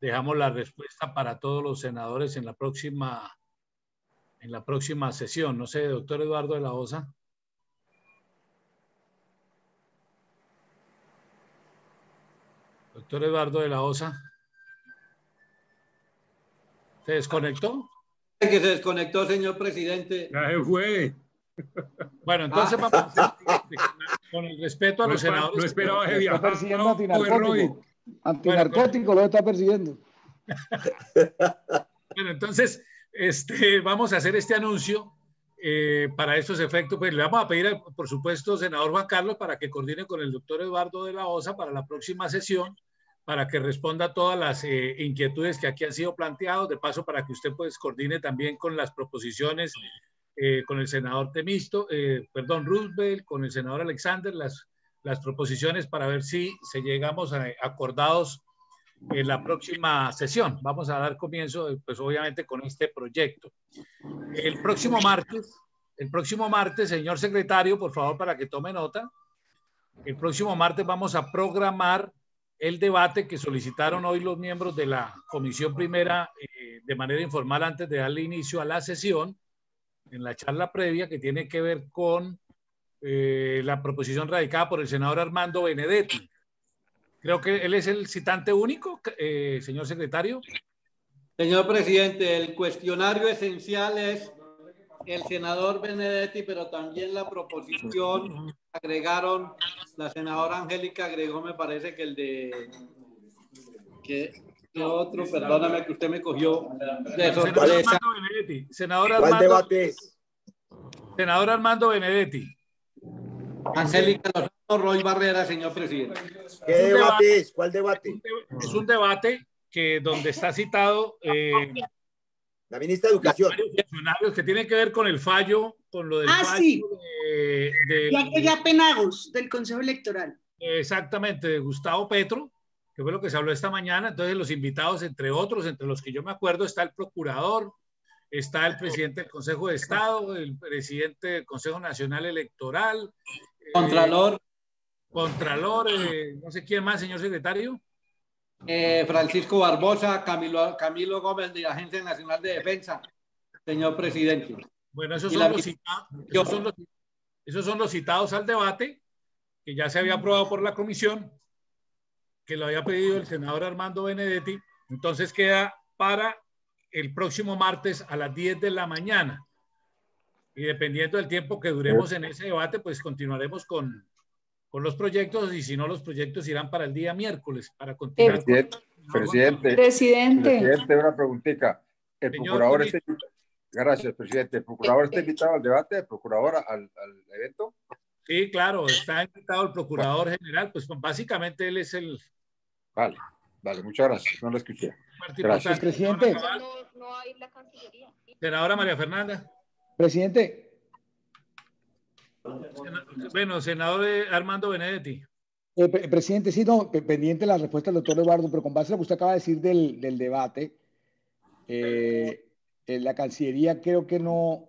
dejamos la respuesta para todos los senadores en la próxima, en la próxima sesión. No sé, doctor Eduardo de la OSA. Doctor Eduardo de la OSA. ¿Se desconectó? Que se desconectó, señor presidente. Ya se fue. Bueno, entonces vamos a con el respeto a los senadores. No esperaba ese Está persiguiendo antinarcótico. Antinarcótico lo está persiguiendo. [laughs] Bueno, entonces este, vamos a hacer este anuncio. Eh, para estos efectos, pues le vamos a pedir, por supuesto, senador Juan Carlos, para que coordine con el doctor Eduardo de la OSA para la próxima sesión para que responda a todas las eh, inquietudes que aquí han sido planteadas. De paso, para que usted pues coordine también con las proposiciones eh, con el senador Temisto, eh, perdón, Roosevelt, con el senador Alexander, las, las proposiciones para ver si se llegamos a acordados en la próxima sesión. Vamos a dar comienzo, pues obviamente, con este proyecto. El próximo martes, el próximo martes, señor secretario, por favor, para que tome nota, el próximo martes vamos a programar el debate que solicitaron hoy los miembros de la Comisión Primera eh, de manera informal antes de darle inicio a la sesión, en la charla previa que tiene que ver con eh, la proposición radicada por el senador Armando Benedetti. Creo que él es el citante único, eh, señor secretario. Señor presidente, el cuestionario esencial es el senador Benedetti, pero también la proposición agregaron, la senadora Angélica agregó, me parece que el de, que, otro, perdóname que usted me cogió. De senador Armando Benedetti. Senador Armando, ¿Cuál debate es? Senador Armando Benedetti. Angélica Lozano, Roy Barrera, señor presidente. ¿Qué debate es? ¿Cuál debate? Es un debate que donde está citado eh, la ministra de Educación. Funcionarios que tiene que ver con el fallo, con lo del ah, fallo sí. de, de, y aquella Penagos del Consejo Electoral. Exactamente, de Gustavo Petro, que fue lo que se habló esta mañana. Entonces, los invitados, entre otros, entre los que yo me acuerdo, está el procurador, está el presidente del Consejo de Estado, el presidente del Consejo Nacional Electoral. Contralor. Eh, Contralor, eh, no sé quién más, señor secretario. Eh, Francisco Barbosa, Camilo, Camilo Gómez de la Agencia Nacional de Defensa, señor presidente. Bueno, esos son, los citados, esos, son los, esos son los citados al debate, que ya se había aprobado por la comisión, que lo había pedido el senador Armando Benedetti. Entonces queda para el próximo martes a las 10 de la mañana. Y dependiendo del tiempo que duremos en ese debate, pues continuaremos con, con los proyectos y si no, los proyectos irán para el día miércoles para continuar. Presidente, presidente, presidente. presidente una preguntita. El Señor, procurador está, gracias, presidente. ¿El procurador está invitado al debate? ¿El procurador al, al evento? Sí, claro, está invitado el procurador general, pues básicamente él es el... Vale, vale, muchas gracias, no lo escuché. Gracias, presidente. No, no hay la Cancillería. Senadora María Fernanda. Presidente, bueno, senador Armando Benedetti. Eh, presidente, sí, no, pendiente la respuesta del doctor Eduardo, pero con base a lo que usted acaba de decir del, del debate, eh, la Cancillería creo que no,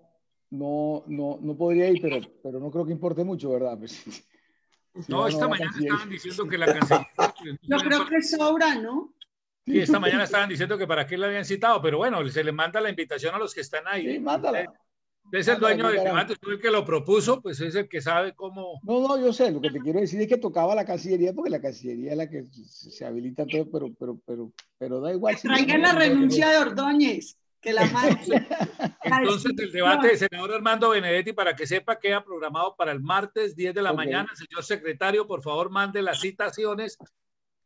no, no, no podría ir, pero, pero no creo que importe mucho, ¿verdad? Pues, si no, esta mañana estaban diciendo que la Cancillería... [laughs] Yo creo que sobra, ¿no? Sí, esta mañana estaban diciendo que para qué la habían citado, pero bueno, se le manda la invitación a los que están ahí. Sí, mándala. Es el dueño del debate, es el que lo propuso, pues es el que sabe cómo. No, no, yo sé, lo que te quiero decir es que tocaba la Cancillería, porque la Cancillería es la que se habilita todo, pero, pero, pero, pero da igual. Si Traigan la renuncia de Ordóñez. Que la mande. [laughs] Entonces, el debate del senador Armando Benedetti, para que sepa, queda programado para el martes 10 de la mañana. Señor secretario, por favor, mande las citaciones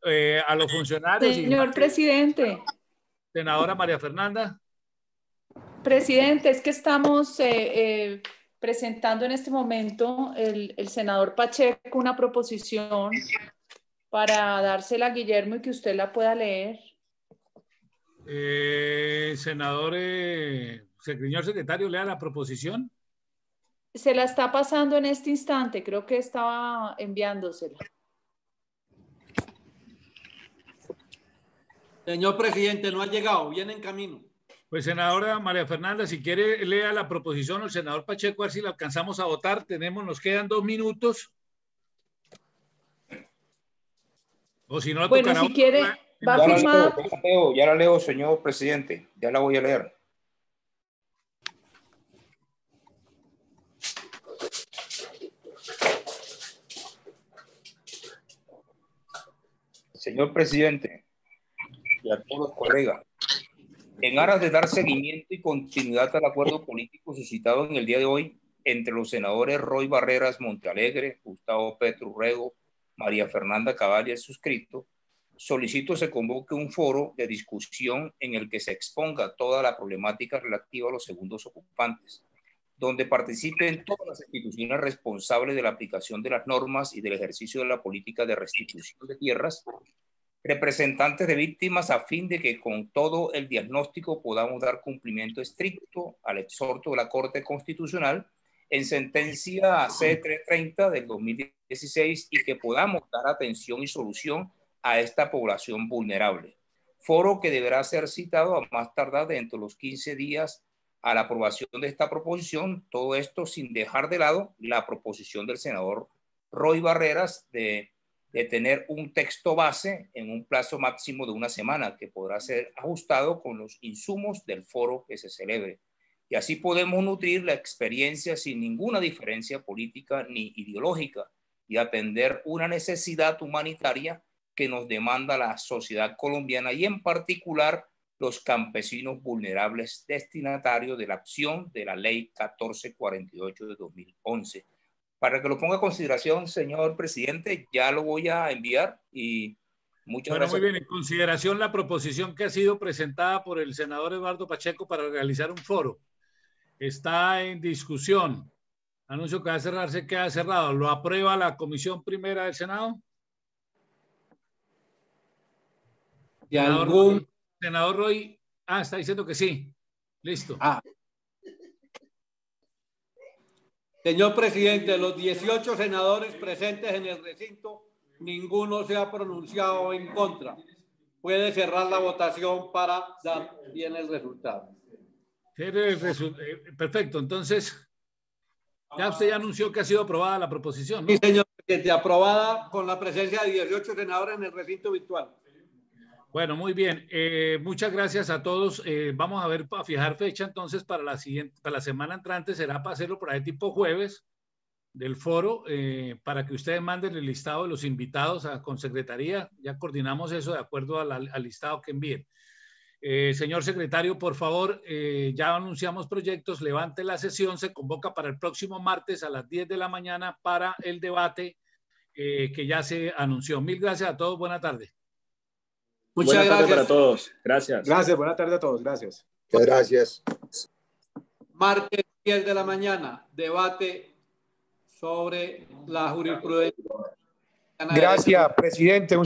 eh, a los funcionarios. Señor marque- presidente, Senadora María Fernanda. Presidente, es que estamos eh, eh, presentando en este momento el, el senador Pacheco una proposición para dársela a Guillermo y que usted la pueda leer. Eh, senador, eh, señor secretario, lea la proposición. Se la está pasando en este instante, creo que estaba enviándosela. Señor presidente, no ha llegado, viene en camino. Pues senadora María Fernanda, si quiere, lea la proposición al senador Pacheco, a ver si la alcanzamos a votar. Tenemos, nos quedan dos minutos. O si no, la Bueno, si quiere, va a Ya la, leo, firmar. ya la leo, ya la leo, señor presidente. Ya la voy a leer. Señor presidente y a todos los colegas, en aras de dar seguimiento y continuidad al acuerdo político suscitado en el día de hoy entre los senadores Roy Barreras Montealegre, Gustavo Petro Urrego, María Fernanda Cabal suscrito, solicito se convoque un foro de discusión en el que se exponga toda la problemática relativa a los segundos ocupantes, donde participen todas las instituciones responsables de la aplicación de las normas y del ejercicio de la política de restitución de tierras, representantes de víctimas a fin de que con todo el diagnóstico podamos dar cumplimiento estricto al exhorto de la Corte Constitucional en sentencia C330 del 2016 y que podamos dar atención y solución a esta población vulnerable. Foro que deberá ser citado a más tardar dentro de los 15 días a la aprobación de esta proposición, todo esto sin dejar de lado la proposición del senador Roy Barreras de, de tener un texto base en un plazo máximo de una semana que podrá ser ajustado con los insumos del foro que se celebre. Y así podemos nutrir la experiencia sin ninguna diferencia política ni ideológica y atender una necesidad humanitaria que nos demanda la sociedad colombiana y en particular los campesinos vulnerables destinatarios de la acción de la ley 1448 de 2011. Para que lo ponga a consideración, señor presidente, ya lo voy a enviar y muchas Bueno, gracias. muy bien. En consideración la proposición que ha sido presentada por el senador Eduardo Pacheco para realizar un foro. Está en discusión. Anuncio que va a cerrarse, queda cerrado. ¿Lo aprueba la Comisión Primera del Senado? Y Senador, algún- Roy, senador Roy, ah, está diciendo que sí. Listo. Señor presidente, de los 18 senadores presentes en el recinto, ninguno se ha pronunciado en contra. Puede cerrar la votación para dar bien el resultado. Eh, Perfecto, entonces, ya usted ya anunció que ha sido aprobada la proposición, ¿no? Sí, señor presidente, aprobada con la presencia de 18 senadores en el recinto virtual. Bueno, muy bien. Eh, muchas gracias a todos. Eh, vamos a ver, para fijar fecha entonces para la siguiente, para la semana entrante será para hacerlo por ahí tipo jueves del foro, eh, para que ustedes manden el listado de los invitados a Consecretaría. Ya coordinamos eso de acuerdo al, al listado que envíen. Señor secretario, por favor, ya anunciamos proyectos, levante la sesión, se convoca para el próximo martes a las 10 de la mañana para el debate que ya se anunció. Mil gracias a todos, buena tarde. Muchas gracias. para todos. Gracias. Gracias, buena tarde a todos. Gracias. Muchas gracias. Martes 10 de la mañana, debate sobre la jurisprudencia. Gracias, presidente.